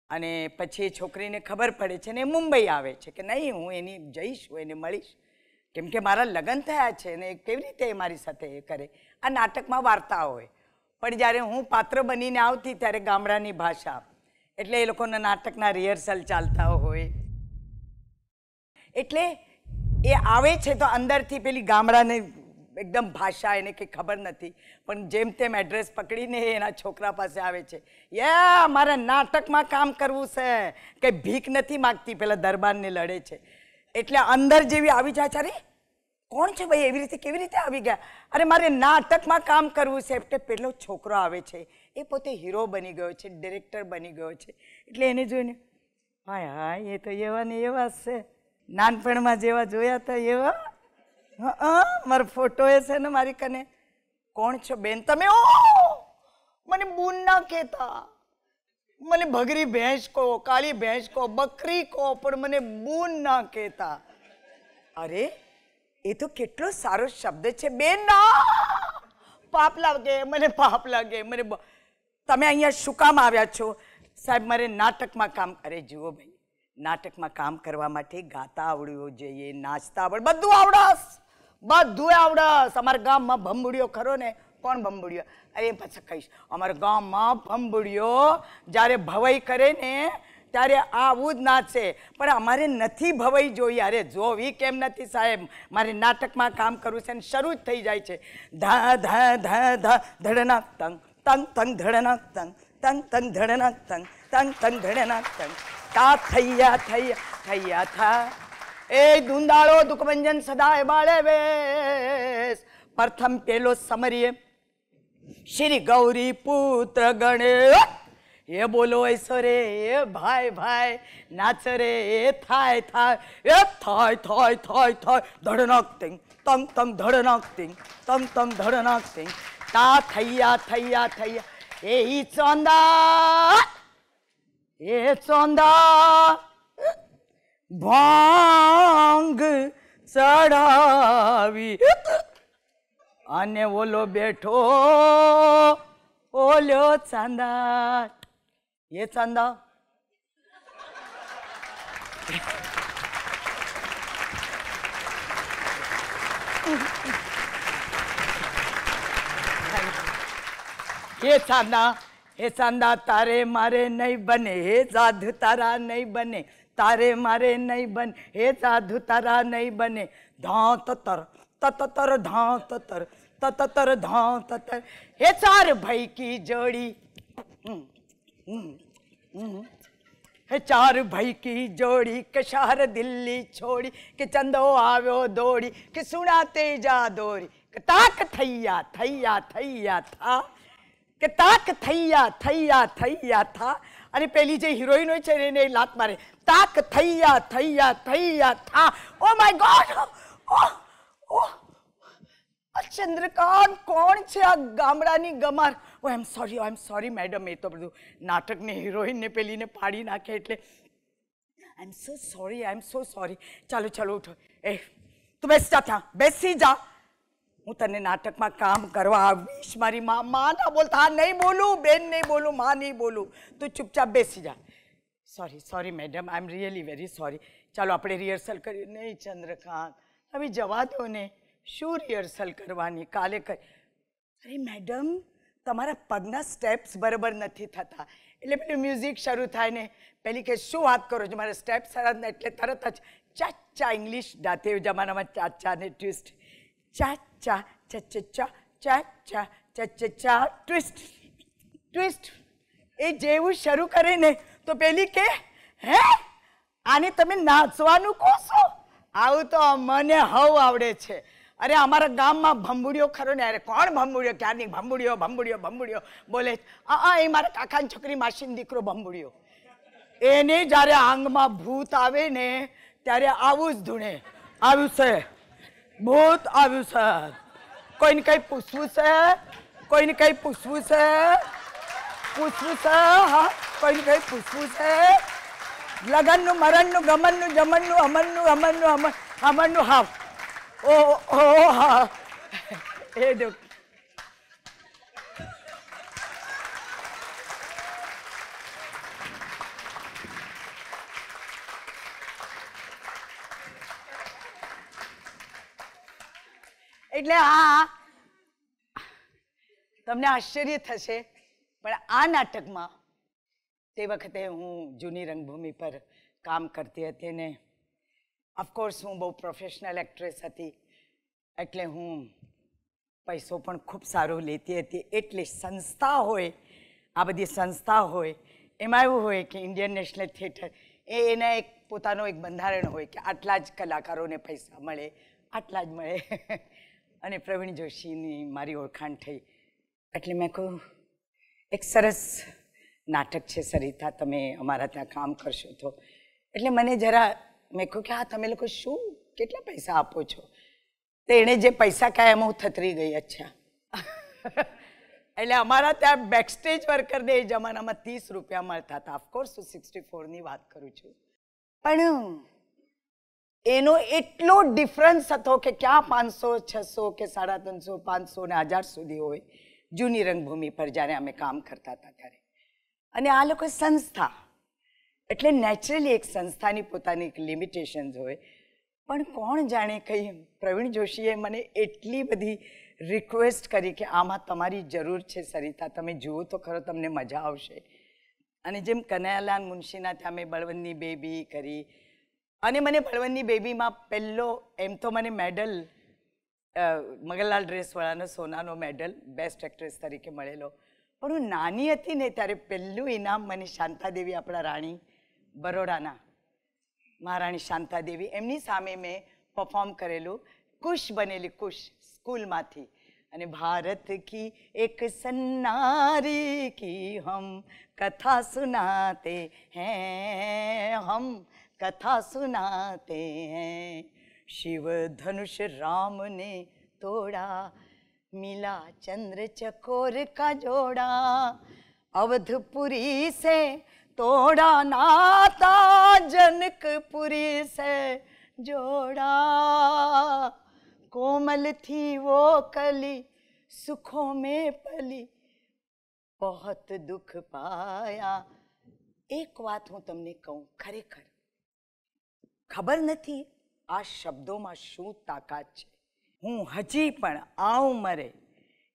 અને પછી એ છોકરીને ખબર પડે છે ને મુંબઈ આવે છે કે, નહીં, હું એની જઈશ, હું એને મળીશ. કેમ કે મારા લગ્ન થયા છે ને કેવી રીતે એ મારી સાથે એ કરે? આ નાટકમાં વાર્તા હોય. પણ જ્યારે હું પાત્ર બનીને આવતી ત્યારે ગામડાની ભાષા. એટલે એ લોકોના નાટકના રિહર્સલ ચાલતા હોય. એટલે એ આવે છે તો અંદરથી પેલી ગામડાને એકદમ ભાષા એને કંઈ ખબર નથી. પણ જેમ તેમ એડ્રેસ પકડીને એના છોકરા પાસે આવે છે. યા, મારે નાટકમાં કામ કરવું છે. કંઈ ભીખ નથી માગતી, પેલા દરબારને લડે છે. એટલે અંદર જેવી આવી જાય છે કોણ છે ભાઈ એવી રીતે, કેવી રીતે આવી ગયા? અરે મારે નાટકમાં કામ કરવું છે. એટલે પેલો છોકરો આવે છે. એ પોતે હીરો બની ગયો છે, ડિરેક્ટર બની ગયો છે. એટલે એને જોઈને, હાય હાય, એ તો એવા ને એવા છે. નાનપણમાં જેવા જોયા હતા એવા? હા મારો ફોટો એ છે ને મારી કને. કોણ છો બેન? તમે? ઓ મને બૂન ના કહેતા. મને ભગરી ભેંસ કહો, કાળી ભેંસ કહો, બકરી કહો, પણ મને બૂન ના કહેતા. અરે, એ તો કેટલો સારો શબ્દ છે બેન. ના! પાપ લાગે, મને પાપ લાગે, મને તમે અહીંયા શું કામ આવ્યા છો? સાહેબ, મારે નાટકમાં કામ અરે જુઓ ભાઈ. નાટકમાં કામ કરવા માટે ગાતા આવડવું જોઈએ, નાચતા આવડ, બધું આવડસ બધું આવડસ અમારા ગામમાં ભંભુડિયો ખરો ને કોણ ભંબુડિયો? અરે પછી કહીશ. અમારા ગામમાં ભંભુડિયો જ્યારે ભવાઈ કરે ને, ત્યારે આવું જ નાચે. પણ અમારે નથી ભવાઈ જોઈએ અરે જોવી કેમ નથી સાહેબ? મારે નાટકમાં કામ કરવું છે અને શરૂ જ થઈ જાય છે. ધા ધા ધા ધા, ધડના, તંગ તંગ તંગ, ધડના, તંગ તંગ તંગ, ધડના, તંગ તંગ તંગ, ધડના, તંગ. તા થૈયા થૈયા થૈયા થા. એ દુંદાળો દુઃખભંજન સદાય બાળે વેશ. પ્રથમ પેલો સમરીએ. શ્રી ગૌરી પુત્ર ગણેશ એ બોલો ऐसो રે એ ભાઈ ભાઈ નાચ રે એ થાય થાય એ થાય થાય થાય થાય ધડનાક તિંગ તંગ તંગ ધડનાક તિંગ તંગ તંગ ધડનાક તિંગ તા થૈયા થૈયા થૈયા એ ઈ ચોંદા એ ચોંદા ભાંગ ચડાવી અને ઓલો બેઠો ઓલ્યો ચાંદા એ ચાંદા? હે ચાંદા હે ચાંદા તારે મારે નહીં બને, હે સાધુ તારા નહીં બને, તારે મારે નહીં બને, હે સાધુ તારા નહીં બને. ધા તતર તતર ધા તતર તતર ધા તતર હે ચાર ભાઈ કી જોડી હમ, હમ, હમ. હે ચાર ભાઈ કી જોડી કે શહર દિલ્હી છોડી કે ચંદો આવ્યો દોડી કે સુણા તેજા દોરી કે તાક થૈયા થૈયા થૈયા થા કે તાક થૈયા થૈયા થૈયા થા અને પેલી જે હિરોઈન હોય છે ને એને લાત મારે તાક થૈયા થૈયા થૈયા થા ઓ માય ગોડ ઓ ઓ આ ચંદ્રકાંત કોણ છે આ ગામડાની ગમાર? ઓ I am sorry I am sorry madam એ તો બધું નાટકની હિરોઈનને પેલીને પાડી નાખે એટલે. આઈ એમ સો sorry I M so sorry ચાલો ચાલો, ઉઠો. એ, તું બેસતા થા બેસી જા. હું તને નાટકમાં કામ કરવા આવીશ, મારી માં માં ના બોલતા, હા, નહીં બોલું, બેન નહીં બોલું, માં નહીં બોલું. તું ચૂપચાપ બેસી જા. Sorry sorry madam I am really very sorry ચાલો, આપણે રિહર્સલ કરીએ. નહીં, ચંદ્રકાંત. હવે જવા દો ને, શું રિહર્સલ કરવાની? કાલે કર અરે મેડમ તમારા પગના સ્ટેપ્સ બરાબર નથી થતા. એટલે પેલું મ્યુઝિક શરૂ થાય ને, પેલી કે, શું વાત કરો છો? મારા સ્ટેપ સરસ ને? એટલે તરત જ ચાચા ઇંગ્લિશ દાતે જમાનામાં ચાચા ને twist cha cha, cha cha cha cha cha, cha cha cha twist twist એ જેવું શરૂ કરે ને, તો પેલી કે, હે? આને તમે નાચવાનું કહો છો? આવું તો મને હવ આવડે છે. અરે અમારા ગામમાં ભંબુડીઓ ખરો ને, અરે કોણ ભંબુડીઓ ક્યારની ભંબુડીઓ ભંબુડીઓ ભંબુડીઓ બોલે આ એ મારા કાકાની છોકરી માસીનો દીકરો ભંબુડીઓ એને જ્યારે આંગમાં ભૂત આવે ને, ત્યારે આવું જ ધૂણે. આવ્યું છે. ભૂત આવ્યું છે. કોઈને કઈ પૂછવું છે? કોઈને કઈ પૂછવું છે? પૂછવું છે? હા, કોઈને કઈ પૂછવું છે? લગનનું, મરણનું, ગમનનું, જમનનું, અમનનું અમનનું અમન અમનનું હા ઓ ઓ, હા. એ જો. એટલે આ તમને આશ્ચર્ય થશે, પણ આ નાટકમાં તે વખતે હું જૂની રંગભૂમિ પર કામ કરતી હતી ને ઓફકોર્સ હું બહુ પ્રોફેશનલ એક્ટ્રેસ હતી, એટલે હું પૈસો પણ ખૂબ સારો લેતી હતી. એટલે સંસ્થા હોય, આ બધી સંસ્થા હોય, એમાં એવું હોય કે ઇન્ડિયન નેશનલ થિયેટર એ એના એક પોતાનો એક બંધારણ હોય કે આટલા જ કલાકારોને પૈસા મળે, આટલા જ મળે. અને પ્રવીણ જોશીની મારી ઓળખાણ થઈ. એટલે મેં કહું, એક સરસ નાટક છે સરિતા, તમે અમારા ત્યાં કામ કરશો તો. એટલે મને જરા, મેં કહ્યું કે હા તમે લોકો શું કેટલા પૈસા આપો છો? તો એણે જે પૈસા કાયમ હું થતરી ગઈ અચ્છા. એટલે અમારા ત્યાં બેકસ્ટેજ વર્કરને એ જમાનામાં ત્રીસ રૂપિયા મળતા હતા. ઓફકોર્સ હું સિક્સટી ફોરની વાત કરું છું. પણ એનો એટલો ડિફરન્સ હતો કે ક્યાં પાંચસો, છસો કે સાડા ત્રણસો, પાંચસો ને હજાર સુધી હોય જૂની રંગભૂમિ પર જ્યારે અમે કામ કરતા હતા ત્યારે. અને આ લોકો સંસ્થા. એટલે નેચરલી એક સંસ્થાની પોતાની એક લિમિટેશન્સ હોય. પણ કોણ જાણે કઈ? પ્રવીણ જોશીએ મને એટલી બધી રિક્વેસ્ટ કરી કે આમાં તમારી જરૂર છે સરિતા, તમે જુઓ તો ખરો તમને મજા આવશે. અને જેમ કનૈયાલાલ મુનશીના ત્યાં મેં બળવંતની બેબી કરી. અને મને બળવંતની બેબીમાં પહેલો, એમ તો મને મેડલ મગનલાલ ડ્રેસવાળાનો સોનાનો મેડલ બેસ્ટ એક્ટ્રેસ તરીકે મળેલો. પણ હું નાની હતી ને ત્યારે પહેલું ઇનામ મને શાંતાદેવી આપણા રાણી બરોડાના, મહારાણી શાંતાદેવી. એમની સામે મેં પરફોર્મ કરેલું કુશ બનેલી કુશ સ્કૂલમાંથી. અને ભારત કી એક સન્નારી કી હમ કથા સુનાતે હે, હમ કથા સુનાતે હે. શિવ ધનુષ રામને તોડા मिला चंद्र चकोर का जोड़ा अवधपुरी से तोड़ा नाता जनकपुरी से जोड़ा कोमल थी वो कली सुखों में पली बहुत દુઃખ પાયા એક વાત હું તમને કહું ખરેખર ખબર નથી આ શબ્દોમાં શું તાકાત છે હું હજી પણ આ ઉંમરે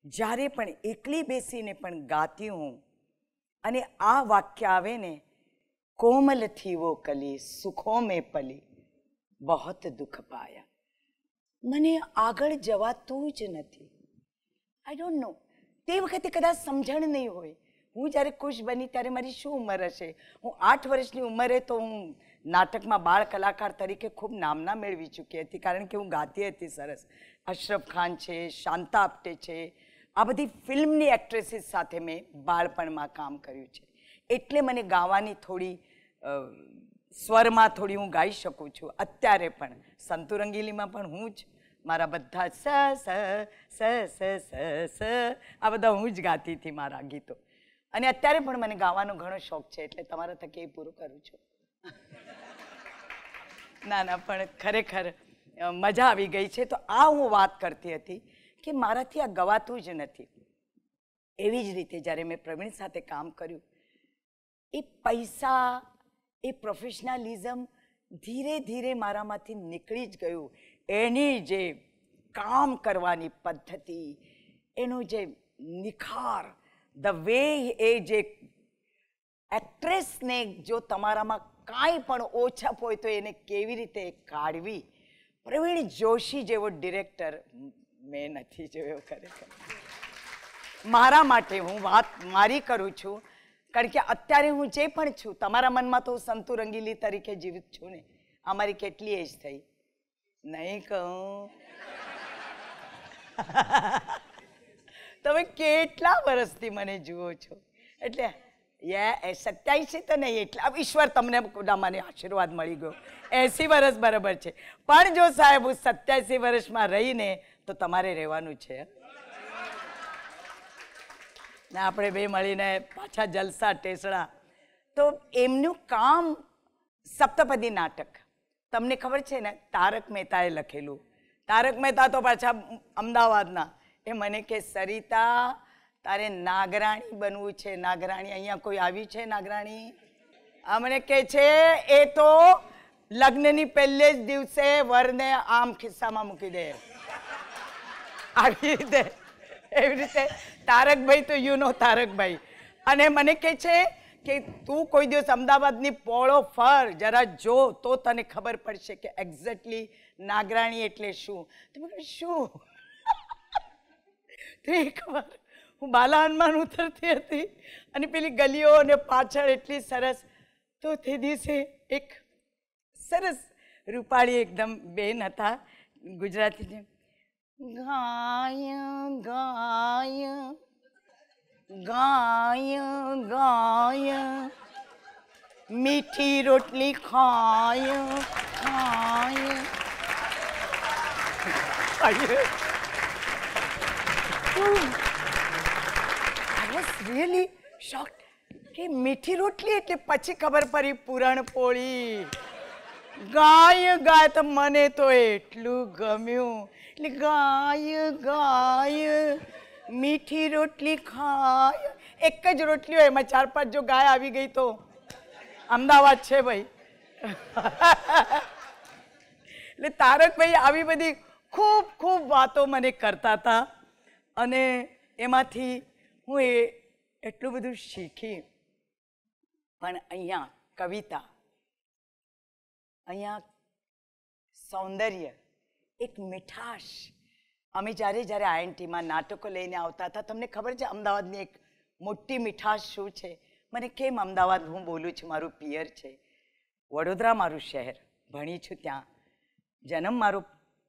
જ્યારે પણ એકલી બેસીને પણ ગાતી હું અને આ વાક્ય આવે ને, કોમલથી કલી, સુખો મેં પલી, બહોત દુઃખ પાયા. મને આગળ જવાતું જ નથી. આઈ ડોન્ટ નો તે વખતે કદાચ સમજણ નહીં હોય. હું જ્યારે ખુશ બની ત્યારે મારી શું ઉંમર હશે? હું આઠ વર્ષની ઉંમરે તો હું નાટકમાં બાળ કલાકાર તરીકે ખૂબ નામના મેળવી ચૂકી હતી. કારણ કે હું ગાતી હતી સરસ. અશરફ ખાન છે, શાંતા આપટે છે. આ બધી ફિલ્મની એક્ટ્રેસીસ સાથે મેં બાળપણમાં કામ કર્યું છે. એટલે મને ગાવાની થોડી સ્વરમાં થોડી હું ગાઈ શકું છું. અત્યારે પણ સંતુ રંગીલીમાં પણ હું જ, મારા બધા સ સ સ સ સ સ, આ બધા હું જ ગાતી હતી મારા ગીતો. અને અત્યારે પણ મને ગાવાનો ઘણો શોખ છે, એટલે તમારા થકી એ પૂરું કરું છું. ના ના, પણ ખરેખર મજા આવી ગઈ છે. તો આ હું વાત કરતી હતી કે મારાથી આ ગવાતું જ નથી. એવી જ રીતે જ્યારે મેં પ્રવીણ સાથે કામ કર્યું, એ પૈસા, એ પ્રોફેશનલિઝમ ધીરે ધીરે મારામાંથી નીકળી જ ગયું. એની જે કામ કરવાની પદ્ધતિ, એનું જે નિખાર ધ વે એ જે એક્ટ્રેસને જો તમારામાં કાંઈ પણ ઓછપ હોય તો એને કેવી રીતે કાઢવી? પ્રવીણ જોશી જેવો ડિરેક્ટર મેં નથી જોયો ખરેખર. મારા માટે હું વાત મારી કરું છું, કારણ કે અત્યારે હું જે પણ છું, તમારા મનમાં તો હું સંતુ તરીકે જીવિત છું ને. અમારી મારી કેટલી એજ થઈ? નહીં કહું. તમે કેટલા વર્ષથી મને જુઓ છો? એટલે યા સત્યાવીસી તો નહીં, એટલા ઈશ્વર તમને મને આશીર્વાદ મળી ગયો. એંસી વર્ષ બરાબર છે. પણ જો સાહેબ, હું સત્યાસી વર્ષમાં રહીને તો તમારે રહેવાનું છે. ને આપણે બે મળીને પાછા જલસા, ટેસડા. તો એમનું કામ સપ્તપદી નાટક. તમને ખબર છે ને, તારક મહેતાએ લખેલું. તારક મહેતા તો પાછા અમદાવાદના. એ મને કે, સરિતા તારે નાગરાણી બનવું છે. નાગરાણી અહીંયા કોઈ આવ્યું છે નાગરાણી? અમને કે છે, એ તો લગ્નની પહેલે જ દિવસે વરને આમ ખિસ્સામાં મૂકી દે. આવી રીતે, એવી રીતે. તારકભાઈ તો યુ નો તારકભાઈ. અને મને કહે છે કે તું કોઈ દિવસ અમદાવાદની પોળો ફર, જરા જો તો તને ખબર પડશે કે એક્ઝેક્ટલી નાગરાણી એટલે શું. તમે શું? એકવાર હું બાલા હનુમાન ઉતરતી હતી અને પેલી ગલીઓ અને પાછળ એટલી સરસ તો તે દિવસે એક સરસ રૂપાળી એકદમ બેન હતા ગુજરાતી ગાય ગાય ગાય ગાય મીઠી રોટલી ખાય ખાય. વોઝ રિયલી શોક કે મીઠી રોટલી એટલે પછી ખબર પડી પૂરણપોળી ગાય ગાય તો મને તો એટલું ગમ્યું. એટલે ગાય ગાય મીઠી રોટલી ખાય. એક જ રોટલી હોય, એમાં ચાર પાંચ જો ગાય આવી ગઈ તો. અમદાવાદ છે ભાઈ. એટલે તારકભાઈ આવી બધી ખૂબ ખૂબ વાતો મને કરતા હતા. અને એમાંથી હું એ એટલું બધું શીખી પણ અહીંયા કવિતા, અહીંયા સૌંદર્ય, એક મીઠાશ. અમે જ્યારે જ્યારે આઈએનટીમાં નાટકો લઈને આવતા હતા, તમને ખબર છે અમદાવાદની એક મોટી મીઠાશ શું છે? મને કેમ અમદાવાદ હું બોલું છું, મારું પિયર છે. વડોદરા મારું શહેર, ભણી છું ત્યાં. જન્મ મારો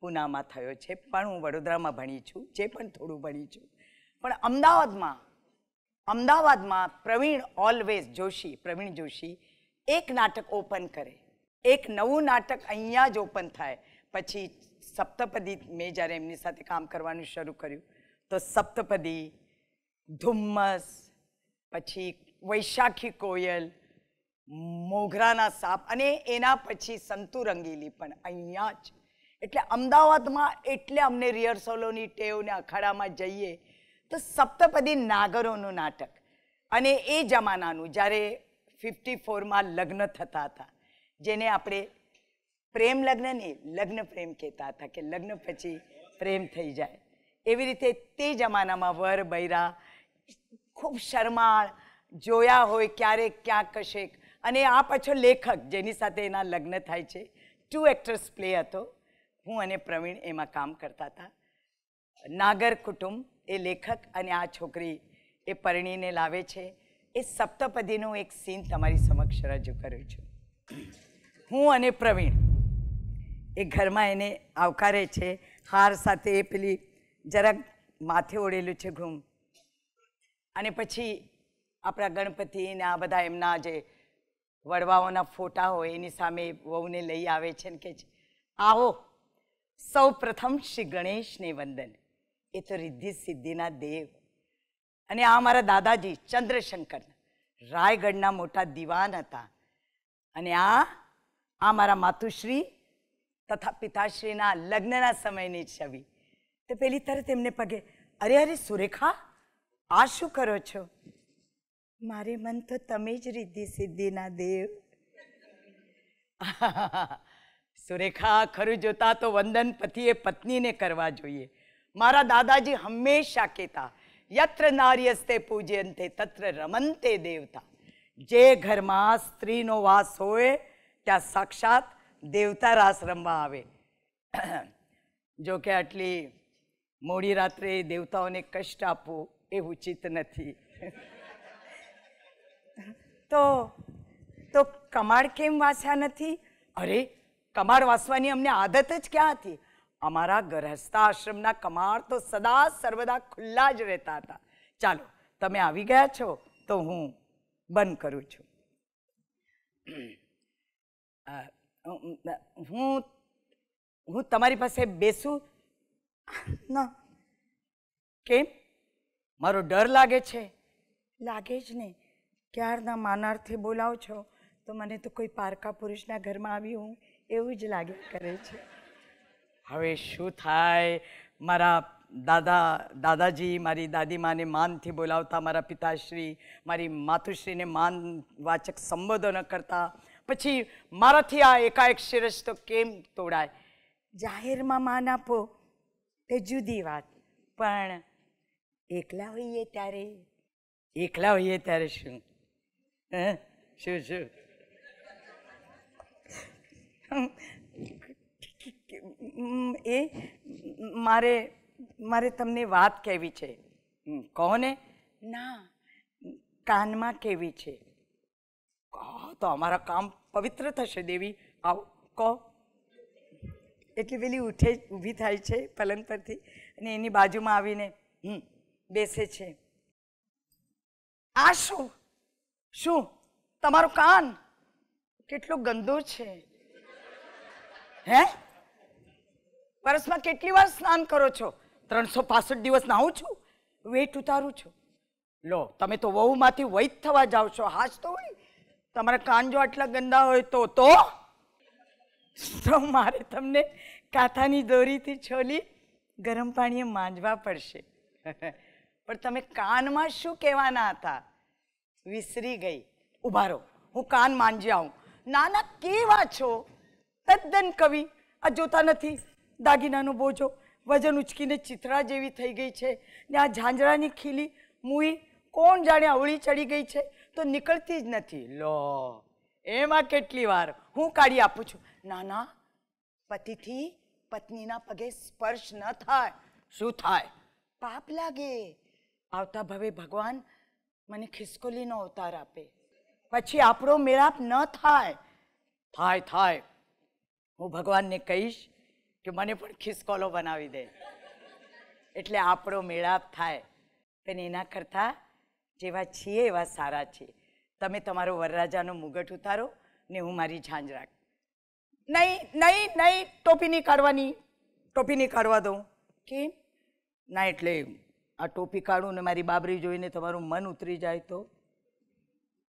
પૂનામાં થયો છે, પણ હું વડોદરામાં ભણી છું, જે પણ થોડું ભણી છું. પણ અમદાવાદમાં અમદાવાદમાં પ્રવીણ ઓલવેઝ જોશી, પ્રવીણ જોશી, એક નાટક ઓપન કરે. એક નવું નાટક અહીંયા જ ઓપન થાય. પછી સપ્તપદી મેં જ્યારે એમની સાથે કામ કરવાનું શરૂ કર્યું, તો સપ્તપદી, ધુમ્મસ, પછી વૈશાખી કોયલ મોઘરાના સાપ અને એના પછી સંતુ રંગીલી પણ અહીંયા જ. એટલે અમદાવાદમાં એટલે અમને રિહર્સલોની ટેવને અખાડામાં જઈએ તો સપ્તપદી નાગરોનું નાટક. અને એ જમાનાનું, જ્યારે ફિફ્ટી ફોરમાં લગ્ન થતા હતા, જેને આપણે પ્રેમ લગ્ન નહીં લગ્ન પ્રેમ કહેતા હતા, કે લગ્ન પછી પ્રેમ થઈ જાય. એવી રીતે તે જમાનામાં વર બૈરા ખૂબ શરમાળ, જોયા હોય ક્યારેક ક્યાંક કશેક અને આ પાછો લેખક, જેની સાથે એના લગ્ન થાય છે ટુ એક્ટર્સ પ્લે હતો. હું અને પ્રવીણ એમાં કામ કરતા હતા. નાગર કુટુંબ એ લેખક અને આ છોકરી એ પરણીને લાવે છે. એ સપ્તપદીનું એક સીન તમારી સમક્ષ રજૂ કરું છું. હું અને પ્રવીણ એ ઘરમાં એને આવકારે છે. હાર સાથે એ પેલી જરાક માથે ઓળેલું છે ઘૂમ. અને પછી આપણા ગણપતિ ને આ બધા એમના જે વડવાઓના ફોટા હોય એની સામે વહુને લઈ આવે છે ને કે આવો સૌ પ્રથમ શ્રી ગણેશને વંદન. એ તો રિદ્ધિ સિદ્ધિના દેવ. અને આ મારા દાદાજી, ચંદ્રશંકર, રાયગઢના મોટા દિવાન હતા. અને આ આ મારા માતુશ્રી તથા પિતાશ્રીના લગ્નના સમયની છબી. તો પેલી તરત એમને પગે, અરે અરે, સુરેખા, આ શું કરો છો? મારે મન તો તમે જ રિદ્ધિ સિદ્ધિના દેવ. સુરેખા, ખરું જોતા તો વંદન પતિએ પત્નીને કરવા જોઈએ. મારા દાદાજી હંમેશા કહેતા, યત્ર નાર્યસ્તે પૂજ્યંતે, તત્ર રમંતે દેવતા. જે ઘરમાં સ્ત્રીનો વાસ હોય, ત્યાં સાક્ષાત દેવતા રાસ રમવા આવે. જો કે આટલી મોડી રાત્રે દેવતાઓને કષ્ટ આપવું એ ઉચિત નથી. તો તો કમાડ કેમ વાસ્યા નથી? અરે કમાડ વાસવાની અમને આદત જ ક્યાં હતી? અમારા ગૃહસ્થ આશ્રમના કમાળ તો સદા સર્વદા ખુલ્લા જ રહેતા હતા. ચાલો, તમે આવી ગયા છો તો હું બંધ કરું છું. હું હું તમારી પાસે બેસું? ના. કેમ? મારો ડર લાગે છે. લાગે જ ને ક્યારના માનારથી બોલાવો છો? તો મને તો કોઈ પારકા પુરુષના ઘરમાં આવી હું એવું જ લાગે, કરે છે. હવે શું થાય? મારા દાદા, દાદાજી, મારી દાદીમાને માનથી બોલાવતા મારા પિતાશ્રી, મારી માતુશ્રીને માન વાચક સંબોધન કરતા. પછી મારાથી આ એકાએક શિરસ તો કેમ તોડાય? જાહેરમાં માન આપો, તે જુદી વાત. પણ એકલા હોઈએ ત્યારે? એકલા હોઈએ ત્યારે શું? શું શું? એ મારે મારે તમને વાત કહેવી છે? કોને ના. કાનમાં કેવી છે? કહો તો અમારા કામ પવિત્ર થશે દેવી. આવો, કહો. એટલે પેલી ઉઠે, ઊભી થાય છે પલંગ પરથી અને એની બાજુમાં આવીને હમ બેસે છે. આ શું? શું? તમારું કાન કેટલો ગંદો છે? હે? વર્ષમાં કેટલી વાર સ્નાન કરો છો? ત્રણસો પાસઠ દિવસ નાહું છું? વેટ ઉતારું છું. લો, તમે તો વહુમાંથી વૈદ થવા જાઓ છો. હાશ તો હોય તમારા કાન જો આટલા ગંદા હોય તો તો? તો મારે તમને કાથાની દોરીથી છોલી ગરમ પાણીએ માંજવા પડશે. પણ તમે કાનમાં શું કહેવાના હતા? વિસરી ગઈ. ઊભા રહો. હું કાન માંજી આવું. નાના કેવા છો? તદ્દન કવિ, આ જોતા નથી. દાગીનાનો બોજો. વજન ઉચકીને ચિત્રા જેવી થઈ ગઈ છે. ને આ ઝાંઝરાની ખીલી મૂઈ કોણ જાણે અવળી ચડી ગઈ છે? તો નીકળતી જ નથી. લો, એમાં કેટલી વાર હું કાઢી આપું છું. નાના, પતિથી પત્નીના પગે સ્પર્શ ન થાય. શું થાય? પાપ લાગે. આવતા ભવે ભગવાન મને ખિસકોલીનો અવતાર આપે. પછી આપણો મેળાપ ન થાય. થાય થાય. હું ભગવાનને કહીશ કે મને પણ ખિસકોલો બનાવી દે. એટલે આપણો મેળાપ થાય. પણ એના કરતાં જેવા છીએ એવા સારા છીએ. તમે તમારો વરરાજાનો મુગટ ઉતારો ને હું મારી ઝાંઝ રાખ. નહીં નહીં નહીં, ટોપી નહીં કાઢવાની. ટોપી નહીં કાઢવા દઉં. કેમ ના, એટલે આ ટોપી કાઢું ને મારી બાબરી જોઈને તમારું મન ઉતરી જાય તો?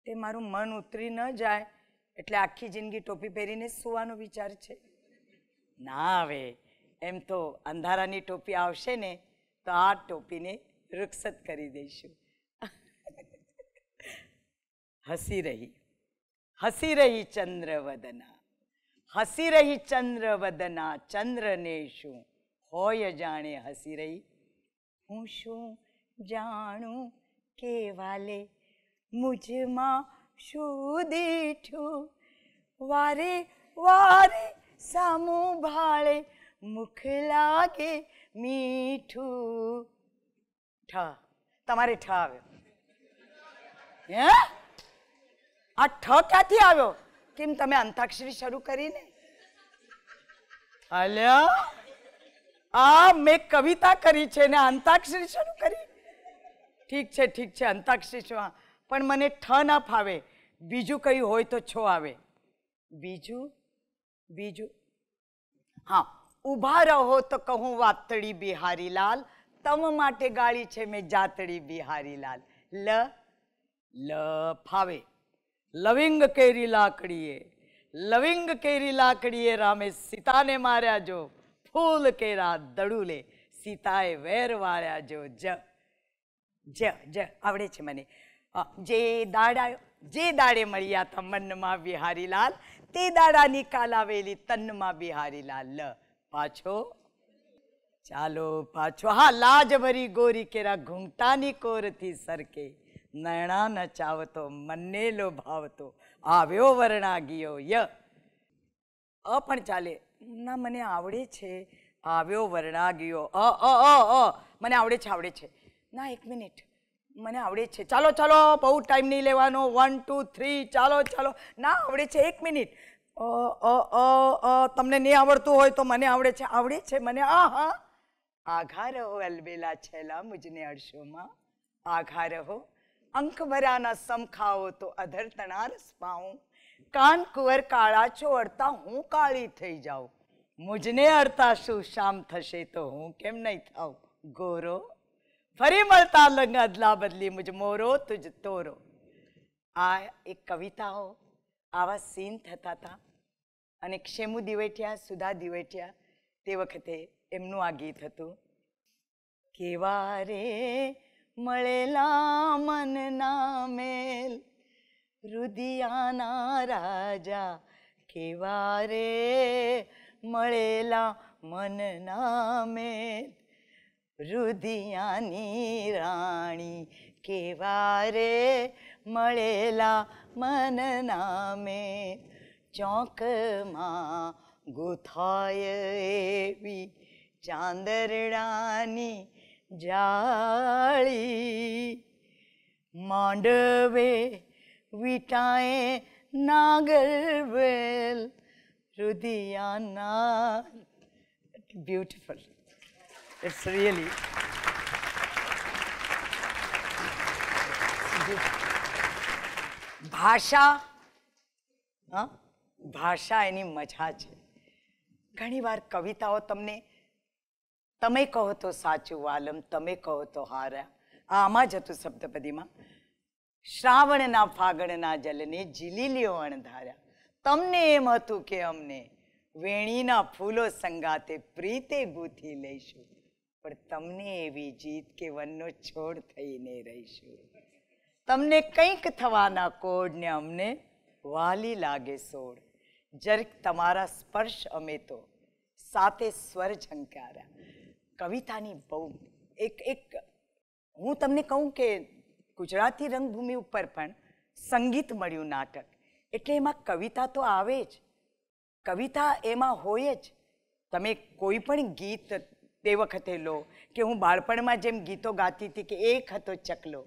તે મારું મન ઉતરી ન જાય. એટલે આખી જિંદગી ટોપી પહેરીને સુવાનો વિચાર છે. ના આવે. એમ તો અંધારાની ટોપી આવશે ને, તો આ ટોપીને રુખસત કરી દઈશું. હસી રહી. હસી રહી ચંદ્રવદના. હસી રહી ચંદ્રવદના, ચંદ્રને શું? હોય જાણે હસી રહી. હું શું જાણું કે વાલે? મુજમાં શું દીઠું? વારે વારે સામું ભાળે મુખ લાગે મીઠું. ઠ. તમારે ઠ આવ્યો. હે? આ ઠ ક્યાંથી આવ્યો? કેમ તમે અંતાક્ષરી શરૂ કરીને? હલ્યા? આ મેં કવિતા કરી છે ને અંતાક્ષરી શરૂ કરી. ઠીક છે ઠીક છે, અંતાક્ષરી છો પણ મને ઠ ના ફાવે. બીજું કયું હોય તો છો આવે. બીજું? બીજું? હા, ઊભા રહો તો કહું વાતડી બિહારીલાલ તમ માટે ગાળી છે મેં જાતડી બિહારીલાલ લ લ ફાવે. લવિંગ કેરી લાકડીએ, લવિંગ કેરી લાકડીએ રામે સીતાને માર્યા જો, ફૂલ કેરા દડુલે, સીતાએ વેર વાળ્યા જો, જ જ જ, આવડે છે મને. જે દાડા જે દાડે મળ્યા તા મનમાં બિહારીલાલ તે દાડાની કાલાવેલી તન્નમાં બિહારીલાલ લ. પાછો? ચાલો, પાછો. હા, લાજ ભરી ગોરી કેરા ઘૂંઘટાની કોરથી સરકે. નયણા નચાવતો મનને લોભાવતો આવ્યો વર્ણાગીયો ય. અ પણ ચાલે. ના, મને આવડે છે. આવ્યો વર્ણાગીયો. અ અ અ અ. મને આવડે છે આવડે છે. ના, એક મિનિટ. મને આવડે છે. ચાલો ચાલો, બહુ ટાઈમ નહીં લેવાનો. વન ટુ થ્રી ચાલો ચાલો. ના, આવડે છે. એક મિનિટ. તમને નહીં આવડતું હોય તો મને આવડે છે. આવડે છે મને? આ, હા. આઘા રહો, અલબેલા છેલા મુજને અડશોમાં આઘા રહો. અંક ભરાના સમ ખાઓ તો અધર તણારસ પાઉં કાન કુંવર કાળા છો અડતા હું કાળી થઈ જાઉં. મુજને અડતા શું, શામ થશે તો હું કેમ નહીં થાઉં? ગોરો ફરી મળતા લંગ અદલા બદલી મુજ મોરો તુજ તોરો. આ એક કવિતાઓ, આવા સીન થતા હતા અને ક્ષેમુ દિવેઠિયા સુધા દિવેઠિયા તે વખતે એમનું આ ગીત હતું. કેવા રે મળેલા મનના મેલ, રુદિયાના રાજા. કેવા રે મળેલા મનના મેલ રુદિયાની રાણી કેવા રે મળેલા મનના નામે ચોકમાં ગુથાય એવી ચાંદરડાની જાળી. માંડવે વિટાએ નાગરવેલ રુધિયાના બ્યુટિફુલ ઇટ્સ રિયલી ભાષા ભાષા એની મજા છે. ઘણીવાર કવિતાઓ તમને, તમે કહો તો સાચું વાલમ, તમે કહો તો હારા. આમાં જ હતું સપ્તપદીમાં શ્રાવણના ફાગણના જલને ઝીલી લ્યો અણધાર્યા. તમને એમ હતું કે અમને વેણીના ફૂલો સંગાતે પ્રીતે ગૂંથી લઈશું. પણ તમને એવી જીત કે વનનો છોડ થઈને રહીશું. તમને કંઈક થવાના કોડને અમને વાલી લાગે સોડ. જરક તમારા સ્પર્શ અમે તો સાથે સ્વર ઝંકાર્યા. કવિતાની બહુ એક એક હું તમને કહું કે ગુજરાતી રંગભૂમિ ઉપર પણ સંગીત મળ્યું નાટક. એટલે એમાં કવિતા તો આવે જ. કવિતા એમાં હોય જ. તમે કોઈ પણ ગીત તે વખતે લો કે હું બાળપણમાં જેમ ગીતો ગાતી હતી કે એક હતો ચકલો,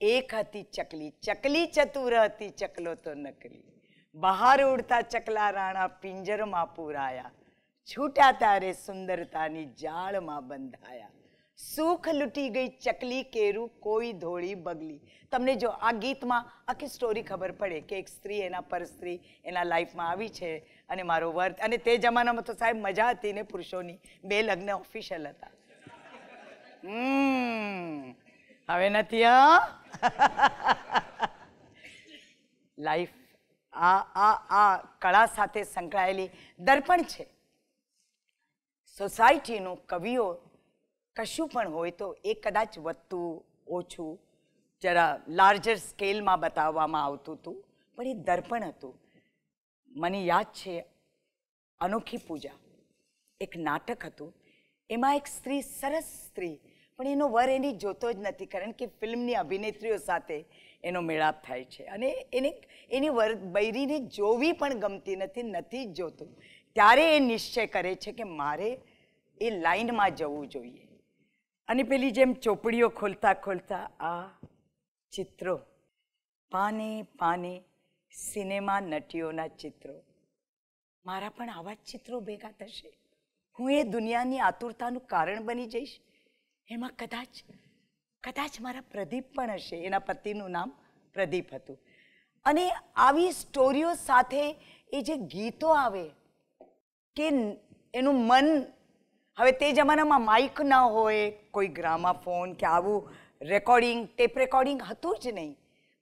એક હતી ચકલી ચકલી ચતુર હતી, ચકલો તો નકલી. બહાર ઉડતા ચકલા રાણા પિંજરમાં પૂરાયા છૂટા તારે સુંદરતાની જાળમાં બંધાયા. સુખ લૂટી ગઈ ચકલી કેરું કોઈ ધોળી બગલી. તમને જો આ ગીતમાં આખી સ્ટોરી ખબર પડે કે એક સ્ત્રી એના પર સ્ત્રી એના લાઈફમાં આવી છે અને મારો વર્ત અને તે જમાનામાં તો સાહેબ મજા હતી ને પુરુષોની. બે લગ્ન ઓફિશિયલ હતા. હવે નથી લાઈફ આ આ આ કળા સાથે સંકળાયેલી દર્પણ છે. સોસાયટીનું કવિઓ કશું પણ હોય તો એ કદાચ વધતું, ઓછું, જરા લાર્જર સ્કેલમાં બતાવવામાં આવતું હતું. પણ એ દર્પણ હતું. મને યાદ છે, અનોખી પૂજા. એક નાટક હતું. એમાં એક સ્ત્રી, સરસ સ્ત્રી, પણ એનો વર એની જોતો જ નથી. કારણ કે ફિલ્મની અભિનેત્રીઓ સાથે એનો મેળાપ થાય છે. અને એને, એની વર, બૈરીને જોવી પણ ગમતી નથી નથી જ જોતું. ત્યારે એ નિશ્ચય કરે છે કે મારે એ લાઈનમાં જવું જોઈએ. અને પેલી જેમ ચોપડીઓ ખોલતા ખોલતા આ ચિત્રો, પાને પાને સિનેમા નટીઓના ચિત્રો. મારા પણ આવા જ ચિત્રો ભેગા થશે. હું એ દુનિયાની આતુરતાનું કારણ બની જઈશ. એમાં કદાચ કદાચ મારા પ્રદીપ પણ હશે. એના પતિનું નામ પ્રદીપ હતું. અને આવી સ્ટોરીઓ સાથે એ જે ગીતો આવે, કે એનું મન, હવે તે જમાનામાં માઇક ન હોય કોઈ ગ્રામાફોન કે આવું રેકોર્ડિંગ ટેપ રેકોર્ડિંગ હતું જ નહીં.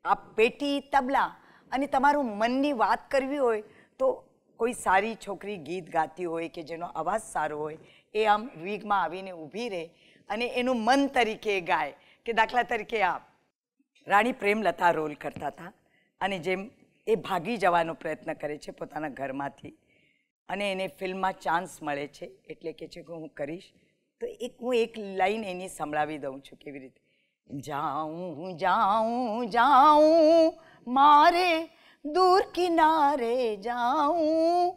આ પેટી, તબલા અને તમારું મનની વાત કરવી હોય તો કોઈ સારી છોકરી ગીત ગાતી હોય કે જેનો અવાજ સારો હોય, એ આમ વીગમાં આવીને ઊભી રહે અને એનું મન તરીકે ગાય કે દાખલા તરીકે આ રાણી પ્રેમલતા રોલ કરતા હતા અને જેમ એ ભાગી જવાનો પ્રયત્ન કરે છે પોતાના ઘરમાંથી અને એને ફિલ્મમાં ચાન્સ મળે છે એટલે કે છે કે હું કરીશ તો એક હું એક લાઈન એની સંભળાવી દઉં છું કેવી રીતે? જાઉં જાઉં જાઉં, મારે દૂર કિનારે જાઉં.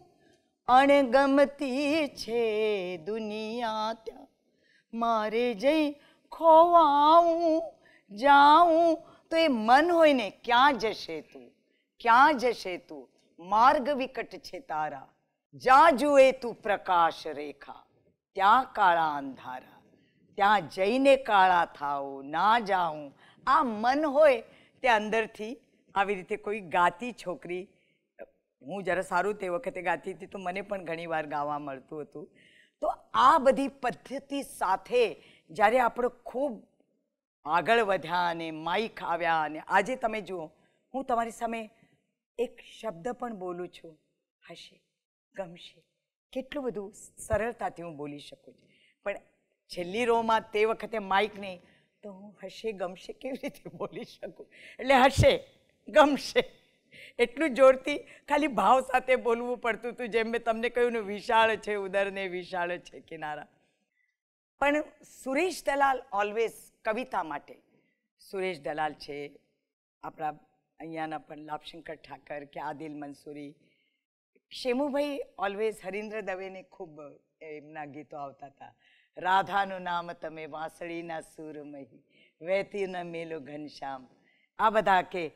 અણગમતી છે દુનિયા ત્યાં. મારે જઈ ખોવાઉં જાઉં. તો એ મન હોય ને, ક્યાં જશે તું? ક્યાં જશે તું? માર્ગ વિકટ છે તારા. જા જુએ તું પ્રકાશ રેખા. ત્યાં કાળા અંધારા, ત્યાં જઈને કાળા થાવ ના જાઉં. આ મન હોય તે અંદરથી આવી રીતે કોઈ ગાતી છોકરી, હું જરા સારું તે વખતે ગાતી હતી તો મને પણ ઘણીવાર ગાવા મળતું હતું. તો આ બધી પદ્ધતિ સાથે જ્યારે આપણે ખૂબ આગળ વધ્યા અને માઇક આવ્યા અને આજે તમે જુઓ, હું તમારી સામે એક શબ્દ પણ બોલું છું. હશે, ગમશે. કેટલું બધું સરળતાથી હું બોલી શકું છું. પણ છેલ્લી રોમાં તે વખતે માઇક નહીં, તો હું હશે, ગમશે, કેવી રીતે બોલી શકું? એટલે હશે, ગમશે. એટલું જોરથી ખાલી ભાવ સાથે બોલવું પડતું હતું, જેમ મેં તમને કહ્યું ને, વિશાળ છે, ઉદરને વિશાળ છે કિનારા. પણ સુરેશ દલાલ ઓલવેઝ કવિતા માટે. સુરેશ દલાલ છે, આપણા અહીંયાના પણ લાભશંકર ઠાકર કે આદિલ મંસૂરી શેમુભાઈ ઓલવેઝ હરીન્દ્ર દવેને ખૂબ એમના ગીતો આવતા હતા. રાધાનું નામ તમે વાંસળીના સુરમહી વહેતી મેલો ઘનશ્યામ. આ બધા કે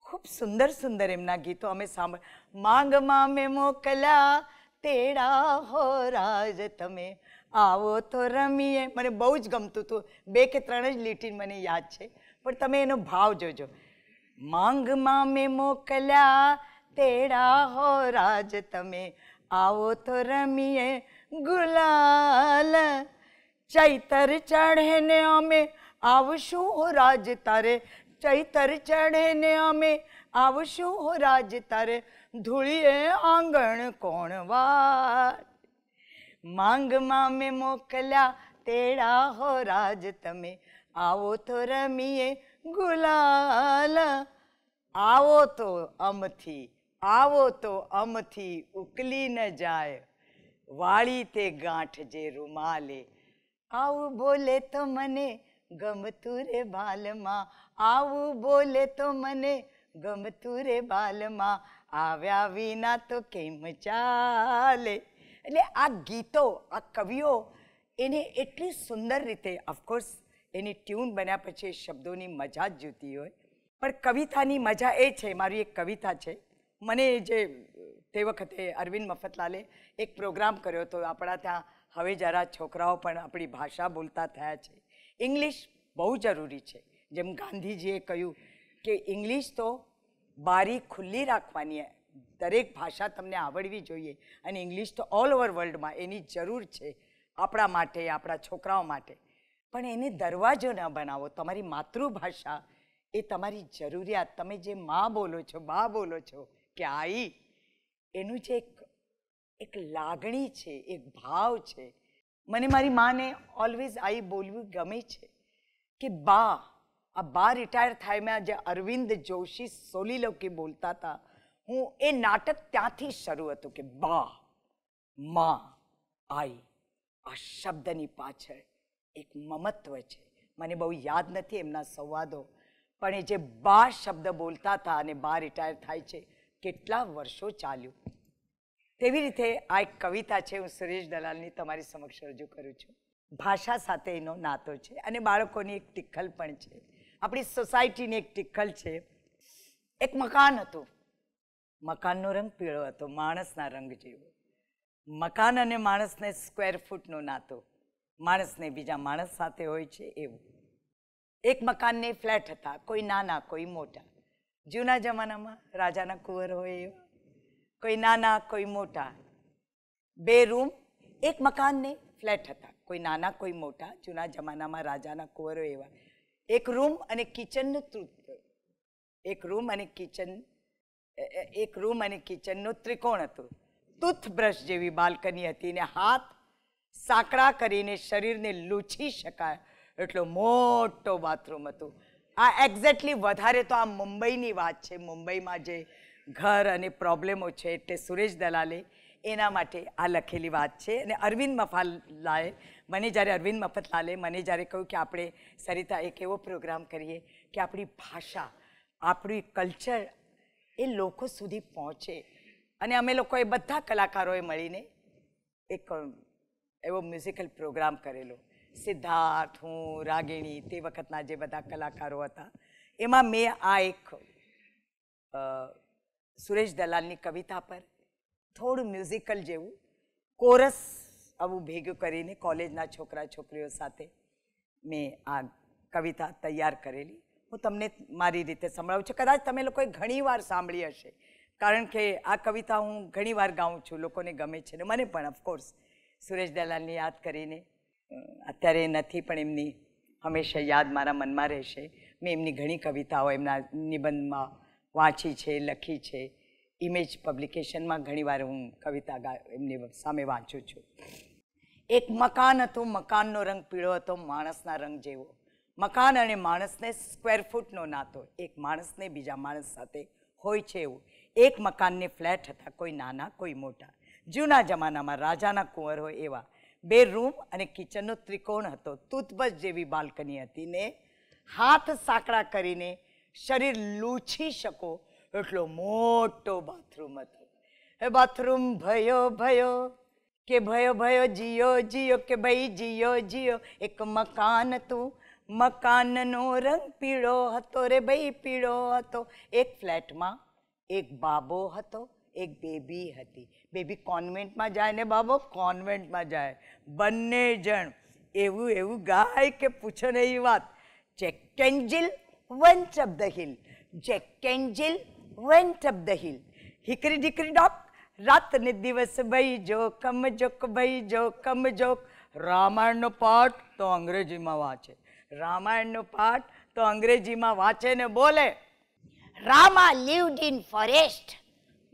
ખૂબ સુંદર સુંદર એમના ગીતો અમે સાંભળ માંગમાં મેં મોકલ્યા તેડા હો રાજ તમે. આવો તો રમીએ. મને બહુ જ ગમતું હતું. બે કે ત્રણ જ લીટી મને યાદ છે. પણ તમે એનો ભાવ જોજો. માંગમાં મેં મોકલ્યા તેડા હો રાજ તમે આવો તો રમીએ ગુલાલ ચૈતર ચઢે ને અમે આવશું હો રાજ તારે ચૈતર ચઢે ને અમે આવશું હો રાજ તારે ધૂળીએ આંગણ કોણ વાર માંગમાં મેં મોકલ્યા તેડા હો રાજ તમે આવો તો રમીએ ગુલાલ આવો તો અમથી આવો તો અમથી ઉકલી ન જાય, વાળી તે ગાંઠ જે રૂમાલે. આવું બોલે તો મને ગમતું રે બાલમાં, આવું બોલે તો મને ગમતું રે બાલમાં, આવ્યા વિના તો કેમ ચાલે? એટલે આ ગીતો, આ કવિઓ એને એટલી સુંદર રીતે ઓફકોર્સ એની ટ્યુન બન્યા પછી શબ્દોની મજા જ જોતી હોય. પણ કવિતાની મજા એ છે, મારી એક કવિતા છે. મને જે તે વખતે અરવિંદ મફતલાલે એક પ્રોગ્રામ કર્યો હતો, આપણા ત્યાં હવે જરા છોકરાઓ પણ આપણી ભાષા બોલતા થયા છે. ઇંગ્લિશ બહુ જરૂરી છે. જેમ ગાંધીજીએ કહ્યું કે ઇંગ્લિશ તો બારી ખુલ્લી રાખવાની દરેક ભાષા તમને આવડવી જોઈએ અને ઇંગ્લિશ તો ઓલ ઓવર વર્લ્ડમાં એની જરૂર છે આપણા માટે, આપણા છોકરાઓ માટે. પણ એને દરવાજો ન બનાવો. તમારી માતૃભાષા એ તમારી જરૂરિયાત. તમે જે મા બોલો છો, બા બોલો છો કે આઈ એનું જે એક એક લાગણી છે, એક ભાવ છે, મને મારી માને ઓલવેઝ આઈ બોલવું ગમે છે કે બા, આ બા રિટાયર થાય મેં જે અરવિંદ જોશી સોલીલોકી બોલતા હતા હું એ નાટક ત્યાંથી શરૂ હતું કે બા, માં, આઈ, આ શબ્દની પાછળ એક મમત્વ છે. મને બહુ યાદ નથી એમના સંવાદો, પણ એ જે બા શબ્દ બોલતા હતા અને બા રિટાયર થાય છે કેટલા વર્ષો ચાલ્યું. તેવી રીતે આ એક કવિતા છે, હું સુરેશ દલાલની તમારી સમક્ષ રજૂ કરું છું. ભાષા સાથે એનો નાતો છે અને બાળકોની એક ટિક્કલ પણ છે. આપણી સોસાયટીની એક ટિક્કલ છે. એક મકાન હતું. મકાનનો રંગ પીળો હતો, માણસના રંગ જેવો. મકાન અને માણસને સ્ક્વેર ફૂટનો નાતો. માણસને બીજા માણસ સાથે હોય છે એવું. એક મકાનને ફ્લેટ હતા, કોઈ નાના, કોઈ મોટા. જૂના જમાનામાં રાજાના કુંવર હોય એવા. કોઈ નાના, કોઈ મોટા. બે રૂમ, એક મકાનને ફ્લેટ હતા. કોઈ નાના, કોઈ મોટા. જૂના જમાનામાં રાજાના કુંવરો એવા. એક રૂમ અને કિચનનું તૃ- એક રૂમ અને કિચન એક રૂમ અને કિચનનું ત્રિકોણ હતું. ટૂથબ્રશ જેવી બાલ્કની હતી ને હાથ સાંકડા કરીને શરીરને લૂછી શકાય એટલો મોટો બાથરૂમ હતું. આ એક્ઝેક્ટલી વધારે તો આ મુંબઈની વાત છે. મુંબઈમાં જે ઘર અને પ્રોબ્લેમો છે, એટલે સુરેશ દલાલે એના માટે આ લખેલી વાત છે અને અરવિંદ મફાલાએ, મને જ્યારે અરવિંદ મફતલાલે મને જ્યારે કહ્યું કે આપણે સરિતા એક એવો પ્રોગ્રામ કરીએ કે આપણી ભાષા, આપણી કલ્ચર એ લોકો સુધી પહોંચે. અને અમે લોકોએ બધા કલાકારોએ મળીને એક એવો મ્યુઝિકલ પ્રોગ્રામ કરેલો. સિદ્ધાર્થ હું, રાગિણી તે વખતના જે બધા કલાકારો હતા. એમાં મેં આ એક સુરેશ દલાલની કવિતા પર થોડું મ્યુઝિકલ જેવું કોરસ આવું ભેગું કરીને કોલેજના છોકરા છોકરીઓ સાથે મેં આ કવિતા તૈયાર કરેલી. હું તમને મારી રીતે સંભળાવું છું. કદાચ તમે લોકોએ ઘણીવાર સાંભળી હશે. કારણ કે આ કવિતા હું ઘણીવાર ગાઉં છું. લોકોને ગમે છે ને મને પણ ઓફકોર્સ સુરેશ દલાલને યાદ કરીને અત્યારે નથી, પણ એમની હંમેશા યાદ મારા મનમાં રહેશે. મેં એમની ઘણી કવિતાઓ એમના નિબંધમાં વાંચી છે, લખી છે. ઇમેજ પબ્લિકેશનમાં ઘણીવાર હું કવિતા ગા, એમની સામે વાંચું છું. એક મકાન હતું, મકાનનો રંગ પીળો હતો, માણસના રંગ જેવો. મકાન અને માણસને સ્ક્વેર ફૂટનો નાતો. એક માણસને બીજા માણસ સાથે હોય છે એવું. એક મકાનને ફ્લેટ હતા, કોઈ નાના, કોઈ મોટા. જૂના જમાનામાં રાજાના કુંવર હોય એવા. બે રૂમ અને કિચનનો ત્રિકોણ હતો. તૂતબસ જેવી બાલ્કની હતી ને હાથ સાંકડા કરીને શરીર લૂછી શકો એટલો મોટો બાથરૂમ હતો. એ બાથરૂમ ભયો ભયો, કે ભયો ભયો જીયો જીયો કે ભાઈ જીયો જીયો એક મકાન હતું. મકાનનો રંગ પીળો હતો રે ભાઈ, પીળો હતો. એક ફ્લેટમાં એક બાબો હતો. એક બેબી હતી બેબી કોન્વેન્ટમાં જાય ને બાબો કોન્વેન્ટમાં જાય બંને જણ એવું એવું ગાય કે પૂછો ને એ વાત Jack and Jill went up the hill. Jack Angel went up the hill. Hickory dickory dock રાત ને દિવસ ભાઈ જો કમ જોક, ભાઈ જો કમ જોક રામાયણનો પાઠ તો અંગ્રેજીમાં વાંચે રામાયણનો પાઠ તો અંગ્રેજીમાં વાંચે ને બોલે Rama lived in forest.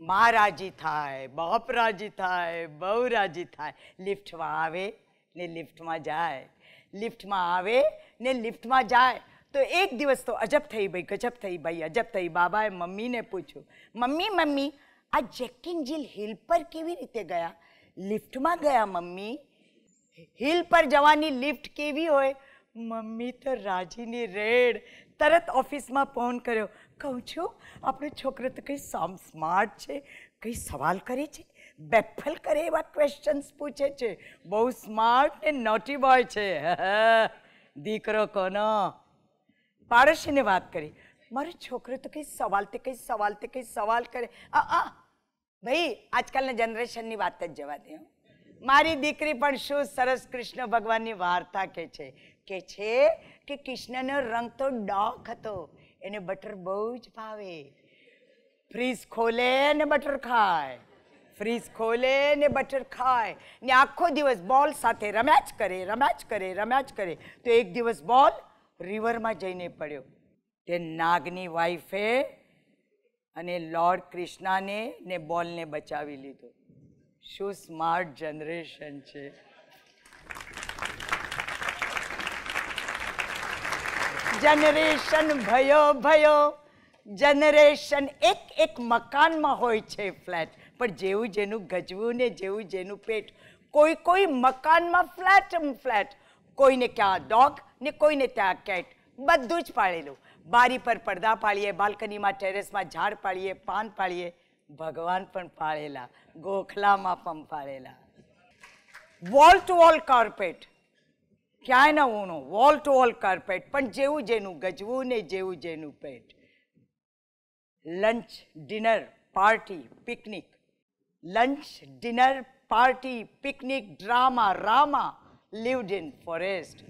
મા રાજી થાય બાપ રાજી થાય બહુ રાજી થાય. લિફ્ટમાં આવે ને લિફ્ટમાં જાય. લિફ્ટમાં આવે ને લિફ્ટમાં જાય. તો એક દિવસ તો અજબ થઈ ભાઈ, ગજબ થઈ ભાઈ, અજબ થઈ. બાબાએ મમ્મીને પૂછ્યું, મમ્મી મમ્મી, આ જેકિંગ જીલ હિલ પર કેવી રીતે ગયા? લિફ્ટમાં ગયા, મમ્મી. હિલ પર જવાની લિફ્ટ કેવી હોય? મમ્મી તો રાજીની રેડ. તરત ઓફિસમાં ફોન કર્યો કહું છું, આપણો છોકરો તો કંઈ સામ, સ્માર્ટ છે, કંઈ સવાલ કરે છે, બેફલ કરે એવા ક્વેશ્ચન્સ પૂછે છે. બહુ સ્માર્ટ ને નોટી બોય છે. દીકરો કોનો? પાડોશીને વાત કરી. મારો છોકરો તો કંઈ સવાલ તે કંઈ સવાલ તે કંઈ સવાલ કરે. આ આ ભાઈ, આજકાલના જનરેશનની વાત જ જવા દે મારી દીકરી પણ શું સરસ કૃષ્ણ ભગવાનની વાર્તા કે છે? કે છે કે કૃષ્ણનો રંગ તો ડાર્ક હતો. એને બટર બહુ જ ભાવે. ફ્રીજ ખોલે ને બટર ખાય. ફ્રીજ ખોલે ને બટર ખાય. ને આખો દિવસ બોલ સાથે રમ્યા જ કરે રમ્યા જ કરે રમ્યા જ કરે. તો એક દિવસ બોલ રિવરમાં જઈને પડ્યો. તે નાગની વાઈફે અને લોર્ડ કૃષ્ણાને ને બોલને બચાવી લીધો. શું સ્માર્ટ જનરેશન છે. જનરેશન ભયો ભયો. જનરેશન એક એક મકાનમાં હોય છે ફ્લેટ પણ જેવું જેનું ગજવું ને જેવું જેનું પેટ, કોઈ કોઈ મકાનમાં ફ્લેટ ફ્લેટ કોઈને ક્યાં ડોગ ને કોઈને ત્યાં કેટ બધું જ પાળેલું બારી પર પડદા પાડીએ, બાલ્કનીમાં ટેરેસમાં ઝાડ પાડીએ, પાન પાળીએ ભગવાન પણ પાળેલા. ગોખલામાં પણ પાળેલા. વોલ ટુ વોલ કાર્પેટ ક્યાંય ન ઊણો, વોલ ટુ વોલ કાર્પેટ, પણ જેવું જેનું ગજવું ને જેવું જેનું પેટ. Lunch, dinner, party, picnic. Lunch, dinner, party, picnic, drama, rama, lived in forest.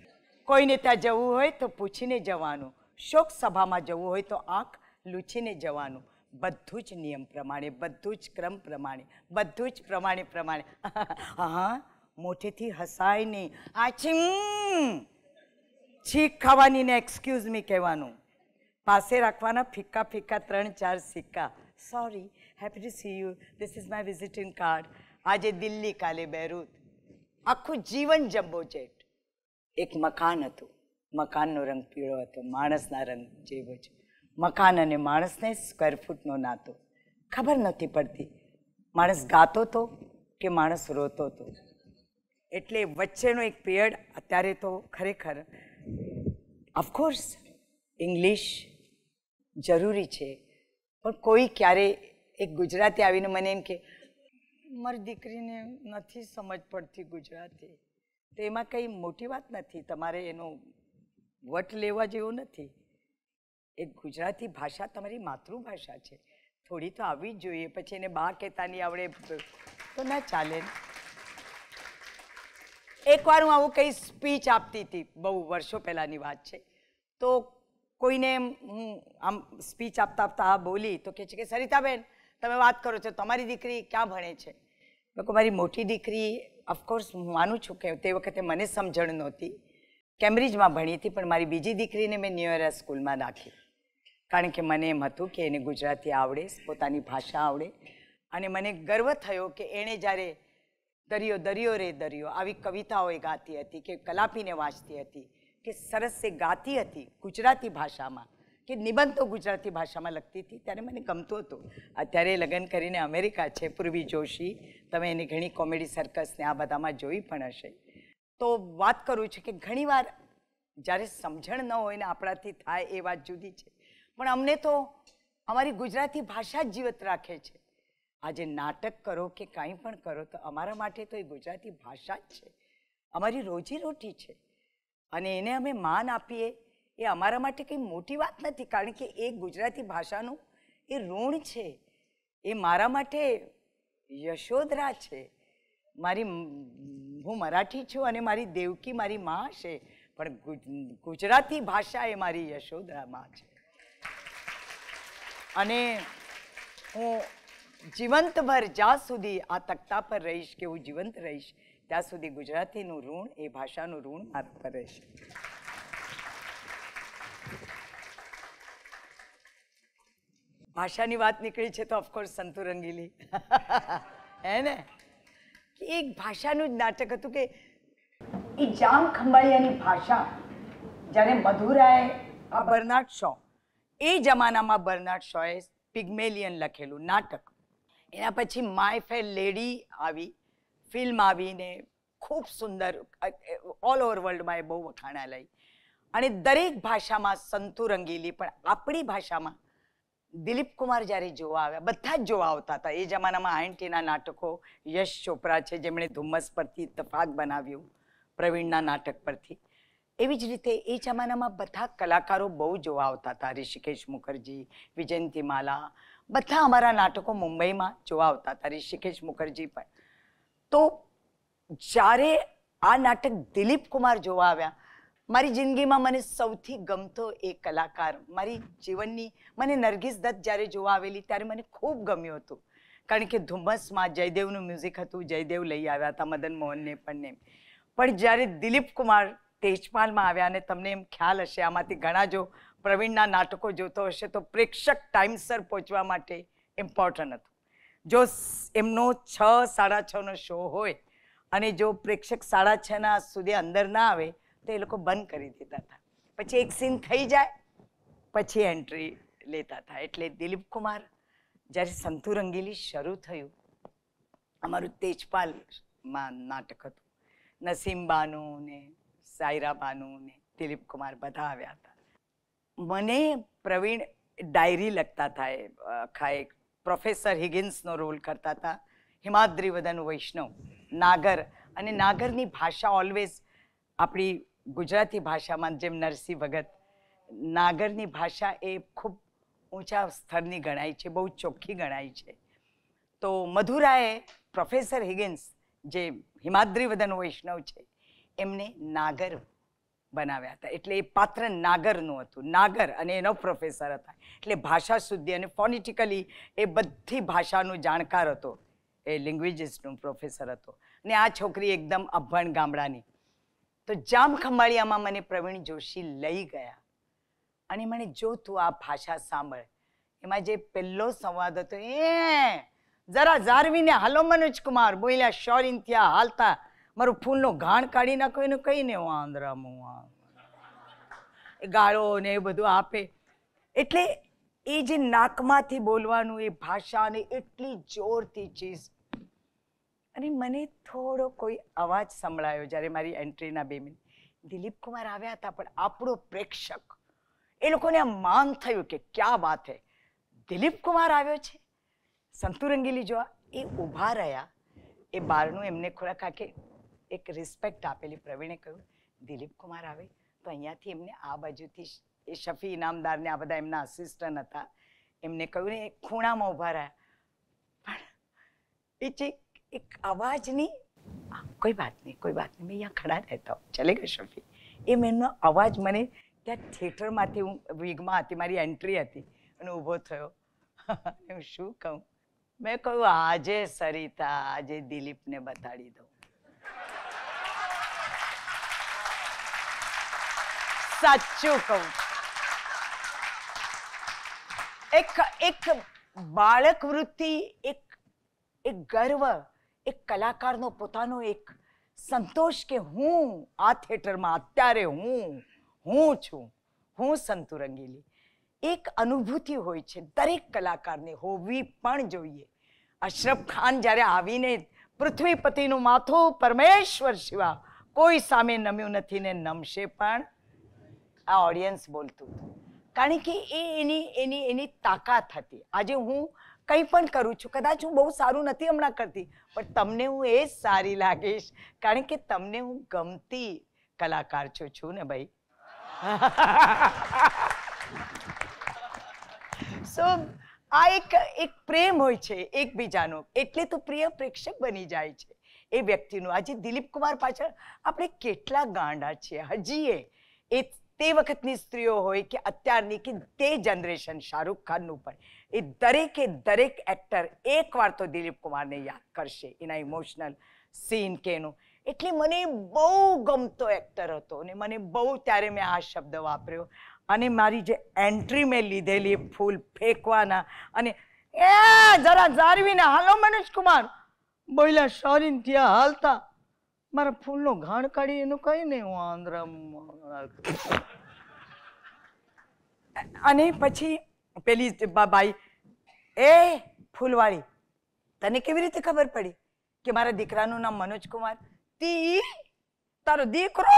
કોઈને ત્યાં જવું હોય તો પૂછીને જવાનું. શોક સભામાં જવું હોય તો આંખ લૂછીને જવાનું. બધું જ નિયમ પ્રમાણે, બધું જ ક્રમ પ્રમાણે, બધું જ પ્રમાણે પ્રમાણે. હા મોટેથી હસાય નહીં. આ છીમ. છીક ખાવાની ને એક્સક્યુઝ મી કહેવાનું. પાસે રાખવાના ફિક્કા ફિક્કા ત્રણ ચાર સિક્કા. Sorry happy to see you this is my visiting card આજે દિલ્હી, કાલે બેરૂત. આખું જીવન જમ્બો જેટ. એક મકાન હતું. મકાનનો રંગ પીળો હતો. માણસના રંગ જેવો જ. મકાન અને માણસને સ્ક્વેર ફૂટનો નાતો. ખબર નથી પડતી. માણસ ગાતો હતો કે માણસ રોતો હતો એટલે વચ્ચેનો એક પિરિયડ અત્યારે તો ખરેખર ઓફકોર્સ ઇંગ્લિશ જરૂરી છે. પણ કોઈ ક્યારે એક ગુજરાતી આવીને મને એમ કે, મારી દીકરીને નથી સમજ પડતી ગુજરાતી. તો એમાં કંઈ મોટી વાત નથી. તમારે એનો વટ લેવા જેવું નથી. એ ગુજરાતી ભાષા તમારી માતૃભાષા છે. થોડી તો આવવી જ જોઈએ. પછી એને બા કહેતા નહીં આવડે. તો ના ચાલે. ને એકવાર હું આવું કંઈ સ્પીચ આપતી હતી, બહુ વર્ષો પહેલાંની વાત છે, તો કોઈને હું આમ સ્પીચ આપતા આપતા આ બોલી તો કહે છે કે, સરિતાબેન, તમે વાત કરો છો, તમારી દીકરી ક્યાં ભણે છે? લોકો મારી મોટી દીકરી ઓફકોર્સ હું માનું છું કે તે વખતે મને સમજણ નહોતી, કેમ્બ્રિજમાં ભણી હતી, પણ મારી બીજી દીકરીને મેં ન્યુયરા સ્કૂલમાં નાખી. કારણ કે મને એમ હતું કે એને ગુજરાતી આવડે, પોતાની ભાષા આવડે, અને મને ગર્વ થયો કે એણે જ્યારે દરિયો દરિયો રે દરિયો. આવી કવિતાઓ એ ગાતી હતી કે કલાપીને વાંચતી હતી કે સરસ એ ગાતી હતી ગુજરાતી ભાષામાં, કે નિબંધો ગુજરાતી ભાષામાં લખતી હતી. ત્યારે મને ગમતું હતું. અત્યારે લગ્ન કરીને અમેરિકા છે, પૂર્વી જોશી. તમે એની ઘણી કોમેડી સર્કસને આ બધામાં જોઈ પણ હશે. તો વાત કરું છું કે ઘણીવાર જ્યારે સમજણ ન હોય ને આપણાથી થાય એ વાત જુદી છે. પણ અમને તો અમારી ગુજરાતી ભાષા જ જીવત રાખે છે. આજે નાટક કરો કે કાંઈ પણ કરો, તો અમારા માટે તો એ ગુજરાતી ભાષા જ છે. અમારી રોજીરોટી છે. અને એને અમે માન આપીએ, એ અમારા માટે કંઈ મોટી વાત નથી, કારણ કે એ ગુજરાતી ભાષાનું એ ઋણ છે. એ મારા માટે યશોધરા છે. મારી હું મરાઠી છું અને મારી દેવકી મારી માં છે, પણ ગુજરાતી ભાષા એ મારી યશોધરા માં છે. અને હું જીવંતભર જ્યાં સુધી આ તખ્તા પર રહીશ કે હું જીવંત રહીશ, ત્યાં સુધી ગુજરાતીનું ઋણ, એ ભાષાનું ઋણ મારા પર રહેશે. ભાષાની વાત નીકળી છે તો ઓફકોર્સ સંતુ રંગીલી. હે ને? એક ભાષાનું જ નાટક હતું કે એ જામ ખંભાળિયાની ભાષા, જ્યારે મધુરાએ આ બર્નાડ શો, એ જમાનામાં બર્નાડ શોએ પિગ્મેલિયન લખેલું નાટક. એના પછી માય ફેર લેડી આવી, ફિલ્મ આવીને ખૂબ સુંદર ઓલ ઓવર વર્લ્ડમાં એ બહુ વખાણા લઈ. અને દરેક ભાષામાં સંતુ રંગીલી, પણ આપણી ભાષામાં દિલીપ કુમાર જ્યારે જોવા આવ્યા, બધા જ જોવા આવતા હતા. એ જમાનામાં આઈન્ટીના નાટકો, યશ ચોપરા છે, જેમણે ધુમ્મસ પરથી તફાક બનાવ્યું, પ્રવીણના નાટક પરથી. એવી જ રીતે એ જમાનામાં બધા કલાકારો બહુ જોવા આવતા હતા. ઋષિકેશ મુખર્જી, વિજયંતી માલા, બધા અમારા નાટકો મુંબઈમાં જોવા આવતા હતા. ઋષિકેશ મુખર્જી પણ. તો જ્યારે આ નાટક દિલીપ કુમાર જોવા આવ્યા, મારી જિંદગીમાં મને સૌથી ગમતો એ કલાકાર, મારી જીવનની, મને નરગીસ દત્ત જ્યારે જોવા આવેલી ત્યારે મને ખૂબ ગમ્યું હતું. કારણ કે ધુમ્મસમાં જયદેવનું મ્યુઝિક હતું, જયદેવ લઈ આવ્યા હતા મદન મોહનને પણ ને પણ જ્યારે દિલીપ કુમાર તેજપાલમાં આવ્યા અને તમને એમ ખ્યાલ હશે, આમાંથી ઘણા જો પ્રવીણના નાટકો જોતો હશે, તો પ્રેક્ષક ટાઈમસર પહોંચવા માટે ઇમ્પોર્ટન્ટ હતું. જો એમનો છ, સાડા છનો શો હોય અને જો પ્રેક્ષક સાડા છના સુધી અંદર ના આવે, તો એ લોકો બંધ કરી દેતા હતા. પછી એક સીન થઈ જાય, પછી એન્ટ્રી લેતા હતા. એટલે દિલીપ કુમાર જ્યારે સંતુ રંગીલી શરૂ થયું, અમારું તેજપાલમાં નાટક હતું. નસીમબાનું ને સાયરા બાનુ ને દિલીપ કુમાર બધા આવ્યા હતા. મને પ્રવીણ ડાયરી લખતા આખા એક પ્રોફેસર હિગિન્સનો રોલ કરતા હતા. હિમાદ્રી વદન વૈષ્ણવ, નાગર. અને નાગરની ભાષા ઓલવેઝ આપણી ગુજરાતી ભાષામાં જેમ નરસિંહ ભગત. નાગરની ભાષા એ ખૂબ ઊંચા સ્તરની ગણાય છે, બહુ ચોખ્ખી ગણાય છે. તો મધુરાએ પ્રોફેસર હિગિન્સ, જે હિમાદ્રી વદન વૈષ્ણવ છે એમને નાગર બનાવ્યા હતા. એટલે એ પાત્ર નાગરનું હતું. નાગર અને એનો પ્રોફેસર હતા. એટલે ભાષા શુદ્ધિ અને ફોનિટિકલી એ બધી ભાષાનું જાણકાર હતો. એ લેંગ્વેજીસનું પ્રોફેસર હતો. અને આ છોકરી એકદમ અભણ ગામડાની. તો જામ ખંભાળિયામાં મને પ્રવીણ જોશી લઈ ગયા. અને મને જો તું આ ભાષા સાંભળ. એમાં જે પહેલો સંવાદ હતો, એ જરા જારવીને, હાલો મનોજ કુમાર બોલ્યા શોરીન ત્યાં હાલતા. મારું ફૂલનો ઘાણ કાઢી નાખો, એનું કહીને હું આંધ્રા હું એ ગાળો ને એ બધું આપે. એટલે એ જે નાકમાંથી બોલવાનું, એ ભાષાને એટલી જોરથી ચીજ અને મને થોડો કોઈ અવાજ સંભળાયો જ્યારે મારી એન્ટ્રીના બે મિનિટ. દિલીપ કુમાર આવ્યા હતા, પણ આપણો પ્રેક્ષક, એ લોકોને આ માન થયું કે ક્યાં વાત હે? દિલીપ કુમાર આવ્યો છે. સંતુ રંગીલી જોવા, એ ઊભા રહ્યા. એ બારનું એમને ખોરાક આખે એક રિસ્પેક્ટ આપેલી પ્રવીણે કહ્યું, દિલીપ કુમાર આવે. તો અહીંયાથી એમને આ બાજુથી એ શફી ઇનામદારને આ બધા એમના આસિસ્ટન્ટ હતા. એમને કહ્યું ને, એ ખૂણામાં ઊભા રહ્યા. પણ એ જે એક અવાજની કોઈ વાત નહીં, કોઈ વાત નહીં, મેં અહીંયા ખડા રહેતા હું ચલે ગયો શફી. એમ એમનો અવાજ મને ત્યાં થિયેટરમાંથી હું વિગમાં હતી, મારી એન્ટ્રી હતી અને ઊભો થયો. હું શું કહું? મેં કહ્યું, આજે સરિતા, આજે દિલીપને બતાડી દઉં. સાચું કહું. એક એક બાળક વૃત્તિ, એક એક ગર્વ, એક કલાકારનો પોતાનો એક સંતોષ કે હું આ થિયેટરમાં અત્યારે હું હું છું, હું સંતુ રંગીલી. એક અનુભૂતિ હોય છે દરેક કલાકારને હોવી પણ જોઈએ. અશરફ ખાન જ્યારે આવીને પૃથ્વીપતિનું માથું પરમેશ્વર શિવા કોઈ સામે નમ્યું નથી ને નમશે પણ આ ઓડિયન્સ બોલતું કારણ કે એ એની એની એની તાકાત હતી. આજે હું કંઈ પણ કરું છું, કદાચ હું બહુ સારું નથી હમણાં કરતી, પણ તમને હું એ જ સારી લાગીશ. કારણ કે તમને હું ગમતી કલાકાર છું છું ને ભાઈ? સો આ એક એક પ્રેમ હોય છે એકબીજાનો. એટલે તો પ્રિય પ્રેક્ષક બની જાય છે. એ વ્યક્તિનું. આજે દિલીપ કુમાર પાછળ આપણે કેટલા ગાંડા છીએ. હજી એ એ તે વખતની સ્ત્રીઓ હોય કે અત્યારની કે તે જનરેશન શાહરૂખ ખાનનું પણ, એ દરેકે દરેક એક્ટર એકવાર તો દિલીપ કુમારને યાદ કરશે એના ઇમોશનલ સીન કે એનું. એટલે મને બહુ ગમતો એક્ટર હતો અને મને બહુ ત્યારે મેં આ શબ્દ વાપર્યો. અને મારી જે એન્ટ્રી મેં લીધેલી ફૂલ ફેંકવાના અને એ જરા જાળવીને હાલો મનોજ કુમાર બોલ્યા શોરીન થયા હાલતા. મારા ફૂલનો ઘાણ કાઢી એનું કઈ નહીં, હું આંધ્રા અને પછી પેલી બાઈ, એ ફૂલવાળી, તને કેવી રીતે ખબર પડી કે મારા દીકરાનું નામ મનોજકુમાર? તી, તારો દીકરો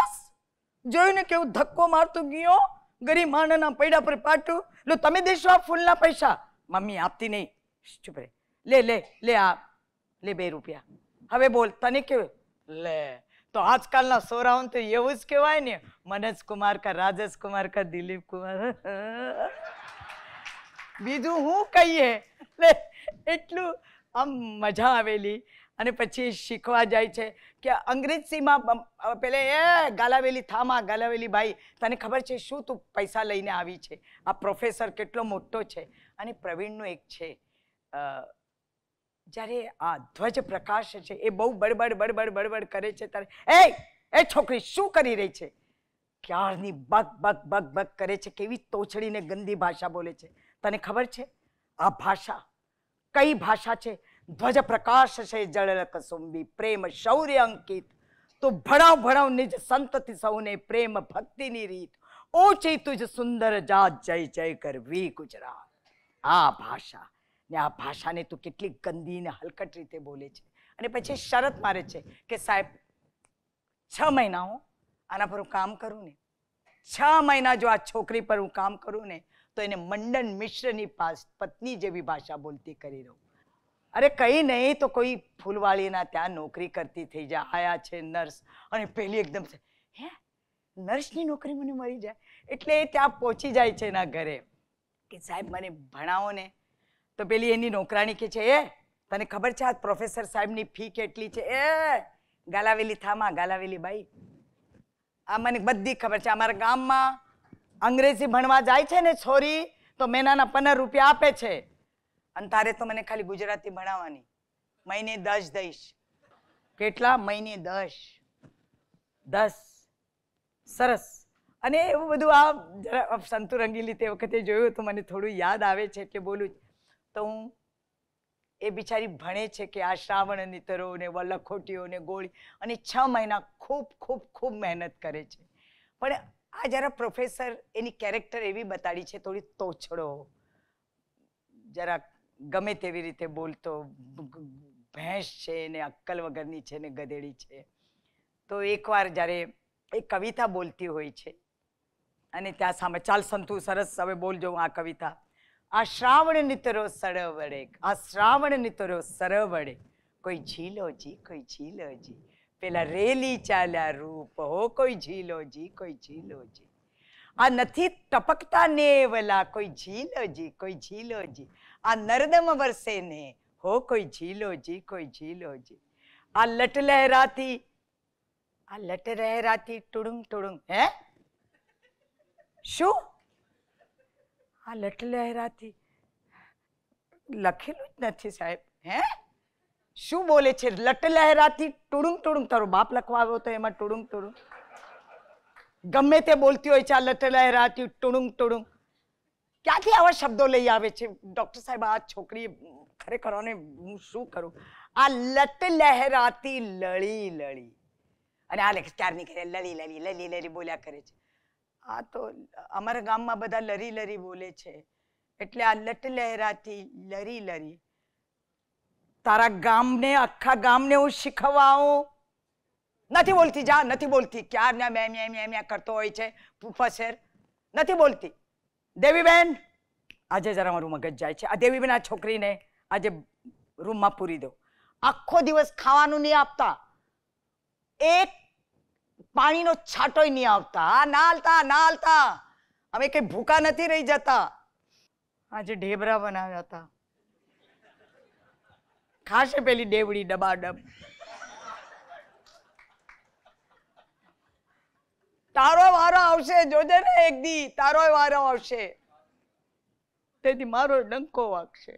જોઈને કેવું ધક્કો મારતો ગયો, ગરીબ માણસના પૈડા પર પાટું. લો, તમે દેશો આ ફૂલના પૈસા. મમ્મી, આપતી નહીં. ચૂપ રે લે લે લે આ, લે બે રૂપિયા. હવે બોલ, તને કેવું લે. તો આજકાલના સોરાઓને તો એવું જ કહેવાય ને, મનોજ કુમાર કા રાજેશ કુમાર કા દિલીપ કુમાર. બીજું હું કહીએ? લે, એટલું આમ મજા આવેલી. અને પછી શીખવા જાય છે કે અંગ્રેજીમાં પેલે એ ગાલાવેલી, થામા ગાલાવેલી ભાઈ તને ખબર છે શું તું પૈસા લઈને આવી છે? આ પ્રોફેસર કેટલો મોટો છે? અને પ્રવીણનું એક છે. જ્યારે આ ધ્વજ પ્રકાશ છે, એ બહુ બડબડ બડબડ બડબડ કરે છે ત્યારે એ એ છોકરી શું કરી રહી છે? ક્યારની બક બક બક બક કરે છે, કેવી તોછડીને ગંદી ભાષા બોલે છે. તને ખબર છે? આ ભાષા કઈ ભાષા છે? ધ્વજ પ્રકાશ છે જળ કસુંબી પ્રેમ શૌર્ય અંકિત. તો ભણાવ ભણાવ નિજ સંતતિ સૌને પ્રેમ ભક્તિની રીત. ઓચી તુજ સુંદર જાત, જય જય કરવી ગુજરાત. આ ભાષા ને આ ભાષાને તું કેટલી ગંદી ને હલકટ રીતે બોલે છે. અને પછી શરત મારે છે કે સાહેબ, છ મહિના હું આના પર હું કામ કરું ને, છ મહિના જો આ છોકરી પર હું કામ કરું ને, તો એને મંડન મિશ્રની પત્ની જેવી ભાષા બોલતી કરી દઉં અરે કઈ નહીં, તો કોઈ ફૂલવાળીના ત્યાં નોકરી કરતી થઈ જાય આયા છે નર્સ અને પેલી એકદમ છે હે? નર્સની નોકરી મને મળી જાય? એટલે એ ત્યાં પહોંચી જાય છે એના ઘરે. કે સાહેબ, મને ભણાવો ને. તો પેલી એની નોકરાણી કે છે, એ, તને ખબર છે આ પ્રોફેસર સાહેબની ફી કેટલી છે? એ, ગાલાવેલી થામા, ગાલાવેલી બાઈ. આ મને બધી ખબર છે. અમારા ગામમાં અંગ્રેજી ભણવા જાય છે ને છોરી, તો મહિનાના પંદર રૂપિયા આપે છે. અને તારે તો મને ખાલી ગુજરાતી ભણાવવાની. મહિને દસ દઈશ. કેટલા? મહિને દસ. દસ. સરસ. અને એવું બધું આ જરા સંતુરંગી તે વખતે જોયું તો મને થોડું યાદ આવે છે એટલે બોલું. તો હું એ બિચારી ભણે છે કે આ શ્રાવણ નીતરો ને લખોટીઓ ને ગોળી અને છ મહિના ખૂબ ખૂબ ખૂબ મહેનત કરે છે. પણ આ જરા પ્રોફેસર એની કેરેક્ટર એવી બતાડી છે, થોડી તોછડો. જરા ગમે તેવી રીતે બોલતો ભેંસ છે ને અક્કલ વગરની છે ને ગધેડી છે. તો એકવાર જ્યારે એ કવિતા બોલતી હોય છે, અને ત્યાં સામે ચાલ સંતુ સરસ, હવે બોલજો આ કવિતા. આ શ્રાવણ નિતરો સરવડે આ શ્રાવણ નિતરો સરવડે કોઈ ઝીલોજી કોઈ ઝીલોજી પેલા રેલી ચાલ્યા રૂપ હો કોઈ ઝીલોજી કોઈ ઝીલોજી આ નથી ટપકતા નેવલા કોઈ ઝીલોજી કોઈ ઝીલોજી આ નર્દમ વરસે ને હો કોઈ ઝીલોજી કોઈ ઝીલોજી આ લટ લહેરાતી આ લટ લહેરાતી ટુડુંગ ટુડુંગ હે શું આ લટ લહેરાતી લખેલું જ નથી સાહેબ. હે? શું બોલે છે? લટ લહેરાતી ટુડુંગ ટુડુંગ. તારો બાપ લખવા આવ્યો તો એમાં ટુડુંગ ટુડુંગ. ગમે તે બોલતી હોય છે, આ લટ લહેરાતી ટુડુંગ ટુડુંગ. ક્યાંથી આવા શબ્દો લઈ આવે છે? ડૉક્ટર સાહેબ, આ છોકરી ખરેખર અને હું શું કરું? આ લટ લહેરાતી લળી લળી. અને આ લેખ ચાર નીકળે લળી લળી લળી લળી બોલ્યા કરે છે? આ તો અમારા ગામમાં બધા લરી લરી બોલે છે. એટલે આ લટ લહેરાથી લરી લરી. તારા ગામને, આખા ગામને હું શીખવવા. આવું નથી બોલતી, જા, નથી બોલતી. ક્યારના મેં મેં મેં મેં કરતો હોય છે? ફૂફા શેર નથી બોલતી. દેવીબેન, આજે જરા મારું મગજ જાય છે. આ દેવીબેન, આ છોકરીને આજે રૂમમાં પૂરી દો આખો દિવસ ખાવાનું નહીં આપતા. એક પાણીનો છાંટોય નહીં આવતા. ના હાલતા ના અમે કઈ ભૂકા નથી રહી જતા. આજે ઢેબરા બનાવ્યા હતા. ખાશે પેલી ડેવડી ડબાડબ. તારો વારો આવશે, જોજે ને એક દી. તારો વારો આવશે. તેથી મારો ડંકો વાગશે.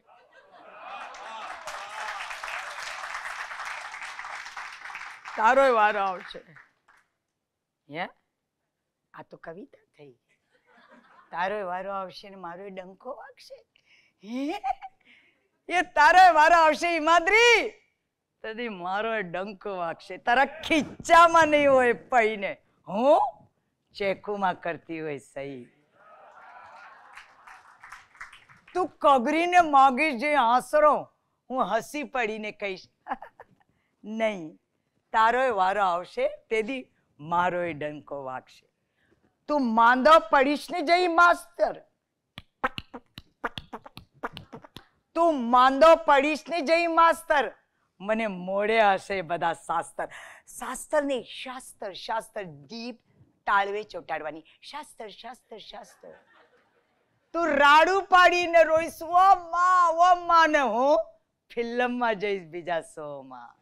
તારો વારો આવશે. હે? આ તો કવિતા થઈ તારો વારો આવશે ને મારો ડંકો વાગશે. એ તારો વારો આવશે હિમાદ્રી તદી મારો ડંકો વાગશે. તારા ખીચામાં નહીં હોય પૈને હું? ચેકુમાં કરતી હોય સહી. તું કગરીને માગીશ જે આશરો, હું હસી પડીને કહીશ. નહીં. તારો વારો આવશે તેથી મારો એ ડંકો વાગશે. તું માંદો પડીશ ને જઈ માસ્તર. તું માંદો પડીશ ને જઈ માસ્તર. મને મોડે હશે બધા શાસ્ત્ર. શાસ્ત્ર ને શાસ્ત્ર શાસ્ત્ર દીપ ટાળવે ચોટાડવાની. શાસ્ત્ર શાસ્ત્ર શાસ્ત્ર. તું રાડું પાડીને રોઈશ. ઓ માં ઓ માં ને હું ફિલ્મમાં જઈશ બીજા શોમાં.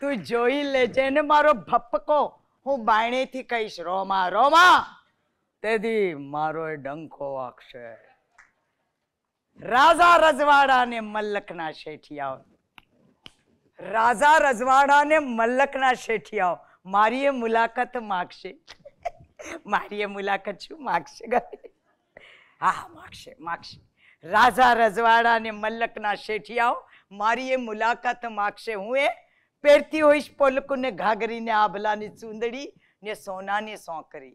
તું જોઈ લેજે ને મારો ભપકો. હું બાયણેથી કહીશ, રોમા રોમા. તેથી મારો એ ડંકો વાગશે. રાજા રજવાડા ને મલ્લકના શેઠિયાઓ. રાજા રજવાડા ને મલ્લકના શેઠિયાઓ. મારી એ મુલાકાત માગશે. મારી એ મુલાકાત શું માગશે હા, માગશે માગશે. રાજા રજવાડા ને મલ્લકના શેઠિયાઓ મારી એ મુલાકાત માગશે હું એ? પહેરતી હોઈશ પોલકુને ઘાઘરીને આભલાની ચૂંદડી ને સોનાની સોંકરી.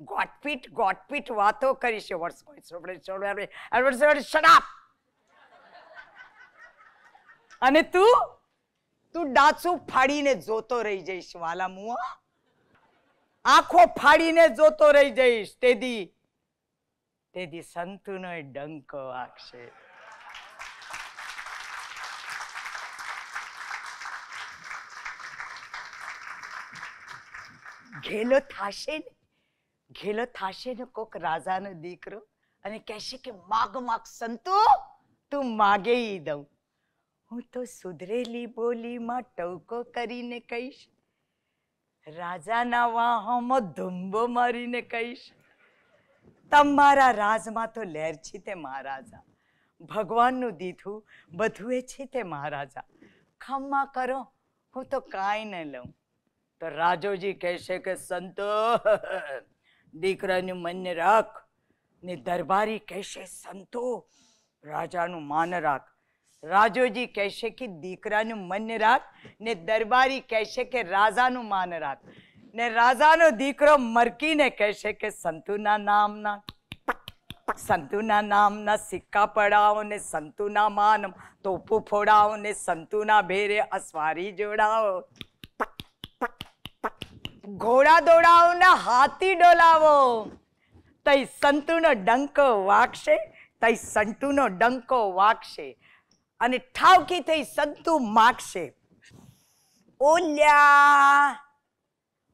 ગોટપીટ ગોટપીટ વાતો કરી છે વર્ષ શરાબ અને તું તું ડાચું ફાડીને જોતો રહી જઈશ, વાલા મુઆ આંખો ફાડીને જોતો રહી જઈશ, તેદી તેદી સંતુનો ડંકો વાગશે. ઘેલો થાશે ને, ઘેલો થાશે ને કોક રાજાનો દીકરો અને કહેશે કે, માગ માગ, સંતો, તું માગે ઈ દઉં. હું તો સુધરેલી બોલીમાં ટવકો કરીને કહીશ, રાજાના વાહોમાં ધુંબો મારીને કહીશ, તમારા રાજમાં તો લહેર છે તે મહારાજા, ભગવાનનું દીધું બધું છે તે મહારાજા. ખમ્મા કરો, હું તો કાંઈ ન લઉં. તો રાજોજી કહેશે કે, સંતો, દીકરાનું મન રાખ, ને દરબારી કહેશે, સંતો, રાજાનું માન રાખ. રાજોજી કહેશે કે, દીકરાનું મન રાખ, ને દરબારી કહેશે કે, રાજાનું માન રાખ. ને રાજાનો દીકરો મરકીને કહેશે કે, સંતુના નામના સંતુના નામના સિક્કા પડાવો ને સંતુના માન તોપું ફોડાવો ને સંતુના ભેરે અસવારી જોડાવો. ઘોડા દોડાવો હાથી ડોલાવો. તઈ સંતુનો ડંકો વાગશે, તઈ સંતુનો ડંકો વાગશે. અને ઠાવકી થઈ સંતુ માગશે. ઓલ્યા!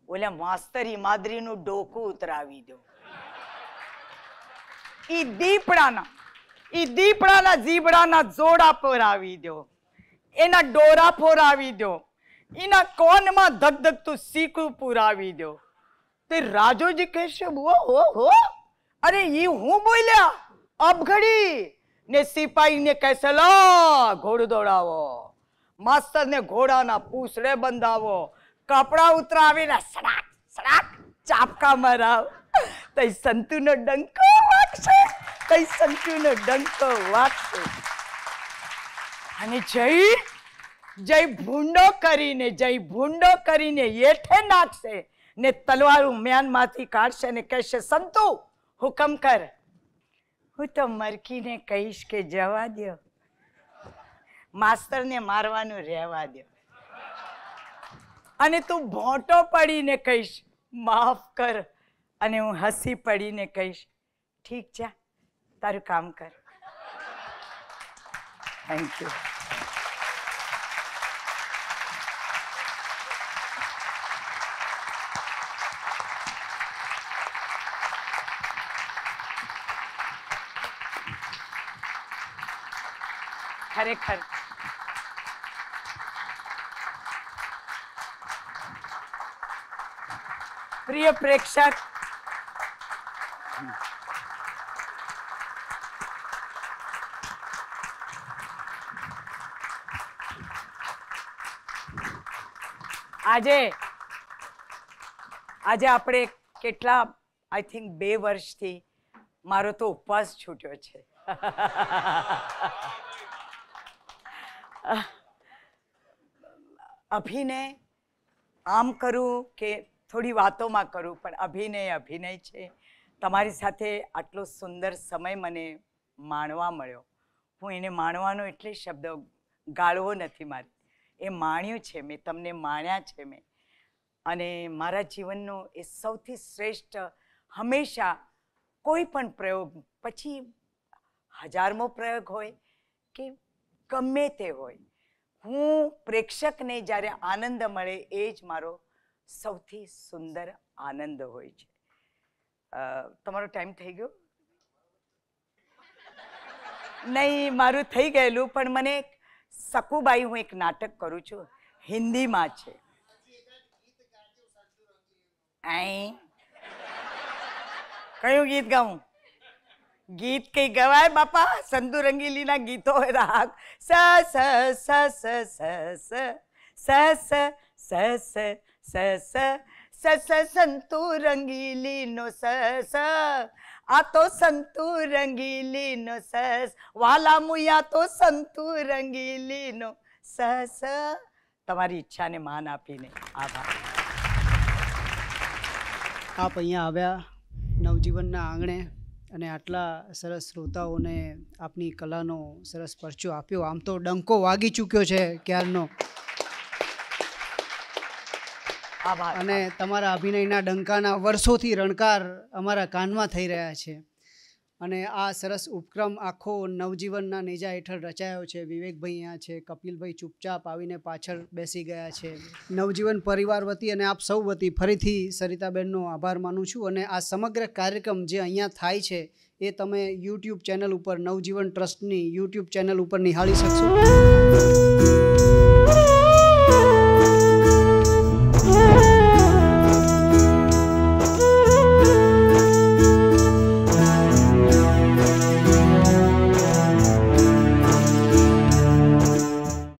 ઓલ્યા માસ્તરી માદરીનું ડોકું ઉતરાવી દો. ઈ દીપડાના ઈ દીપડાના જીબડાના જોડા પોરાવી દો. એના ડોરા ફોરાવી દો. એના કોનમાં ધગધગતું સીકું પુરાવી દો. તે રાજોજી કહેશે ઓ હો હો. અરે, ઈ હું બોલ્યા? અબઘડી. ને સિપાહીને કહેશે, લો, ઘોડું દોડાવો. માસ્તરને ઘોડાના પૂછડે બંધાવો. કપડા ઉતરાવીને સડાક સડાક, ચાપકા મરાવ. તઈ સંતુનો ડંકો વાગશે, તઈ સંતુનો ડંકો વાગશે. અને જય જય ભૂંડો કરીને, જય ભૂંડો કરીને હેઠે નાખશે ને તલવારું મ્યાનમાંથી કાઢશે ને કહેશે, સંતુ, હુકમ કર. હું તો મરકીને કહીશ કે જવા દો માસ્તરને મારવાનું રહેવા દો અને તું ભોંટો પડીને કહીશ, માફ કર. અને હું હસી પડીને કહીશ, ઠીક છે, તારું કામ કર. થેન્ક યુ ખરેખર. પ્રિય પ્રેક્ષક, આજે આજે આપણે કેટલા આઈ થિંક બે વર્ષથી મારો તો ઉપવાસ છૂટ્યો છે. અભિનય આમ કરું કે થોડી વાતોમાં કરું, પણ અભિનય અભિનય છે. તમારી સાથે આટલો સુંદર સમય મને માણવા મળ્યો. હું એને માણવાનો એટલે શબ્દ ગાળવો નથી મારે. એ માણ્યું છે મેં, તમને માણ્યા છે મેં. અને મારા જીવનનો એ સૌથી શ્રેષ્ઠ હંમેશા કોઈ પણ પ્રયોગ, પછી હજારમો પ્રયોગ હોય કે ગમે તે હોય. હું પ્રેક્ષકને જ્યારે આનંદ મળે એ જ મારો સૌથી સુંદર આનંદ હોય છે. તમારો ટાઈમ થઈ ગયો? નહીં, મારું થઈ ગયેલું, પણ મને સકુબાઈ હું એક નાટક કરું છું. હિન્દીમાં છે. કયું ગીત ગાઉં? ગીત કઈ ગવાય બાપા સંતુ રંગીલીના ગીતો રાગ સ સ સ સ સ સ સ સ સ સ સ સ સ સંતુ રંગીલીનો સ સ આ તો સંતુ રંગીલીનો સસ વાલા મુયા તો સંતુ રંગીલીનો સ સ તમારી ઈચ્છાને માન આપીને આભાર આપ અહીંયા આવ્યા નવજીવનના આંગણે અને આટલા સરસ શ્રોતાઓને આપની કલાનો સરસ પરચો આપ્યો. આમ તો ડંકો વાગી ચૂક્યો છે ક્યારનો. અને તમારા અભિનયના ડંકાના વર્ષોથી રણકાર અમારા કાનમાં થઈ રહ્યા છે. અને આ સરસ ઉપક્રમ આખો નવજીવનના નેજા હેઠળ રચાયો છે. વિવેકભાઈ અહીંયા છે, કપિલભાઈ ચૂપચાપ આવીને પાછળ બેસી ગયા છે. નવજીવન પરિવાર વતી અને આપ સૌ વતી ફરીથી સરિતાબેનનો આભાર માનું છું અને આ સમગ્ર કાર્યક્રમ જે અહીંયા થાય છે એ તમે યુટ્યુબ ચેનલ ઉપર, નવજીવન ટ્રસ્ટની યુટ્યુબ ચેનલ ઉપર નિહાળી શકશો.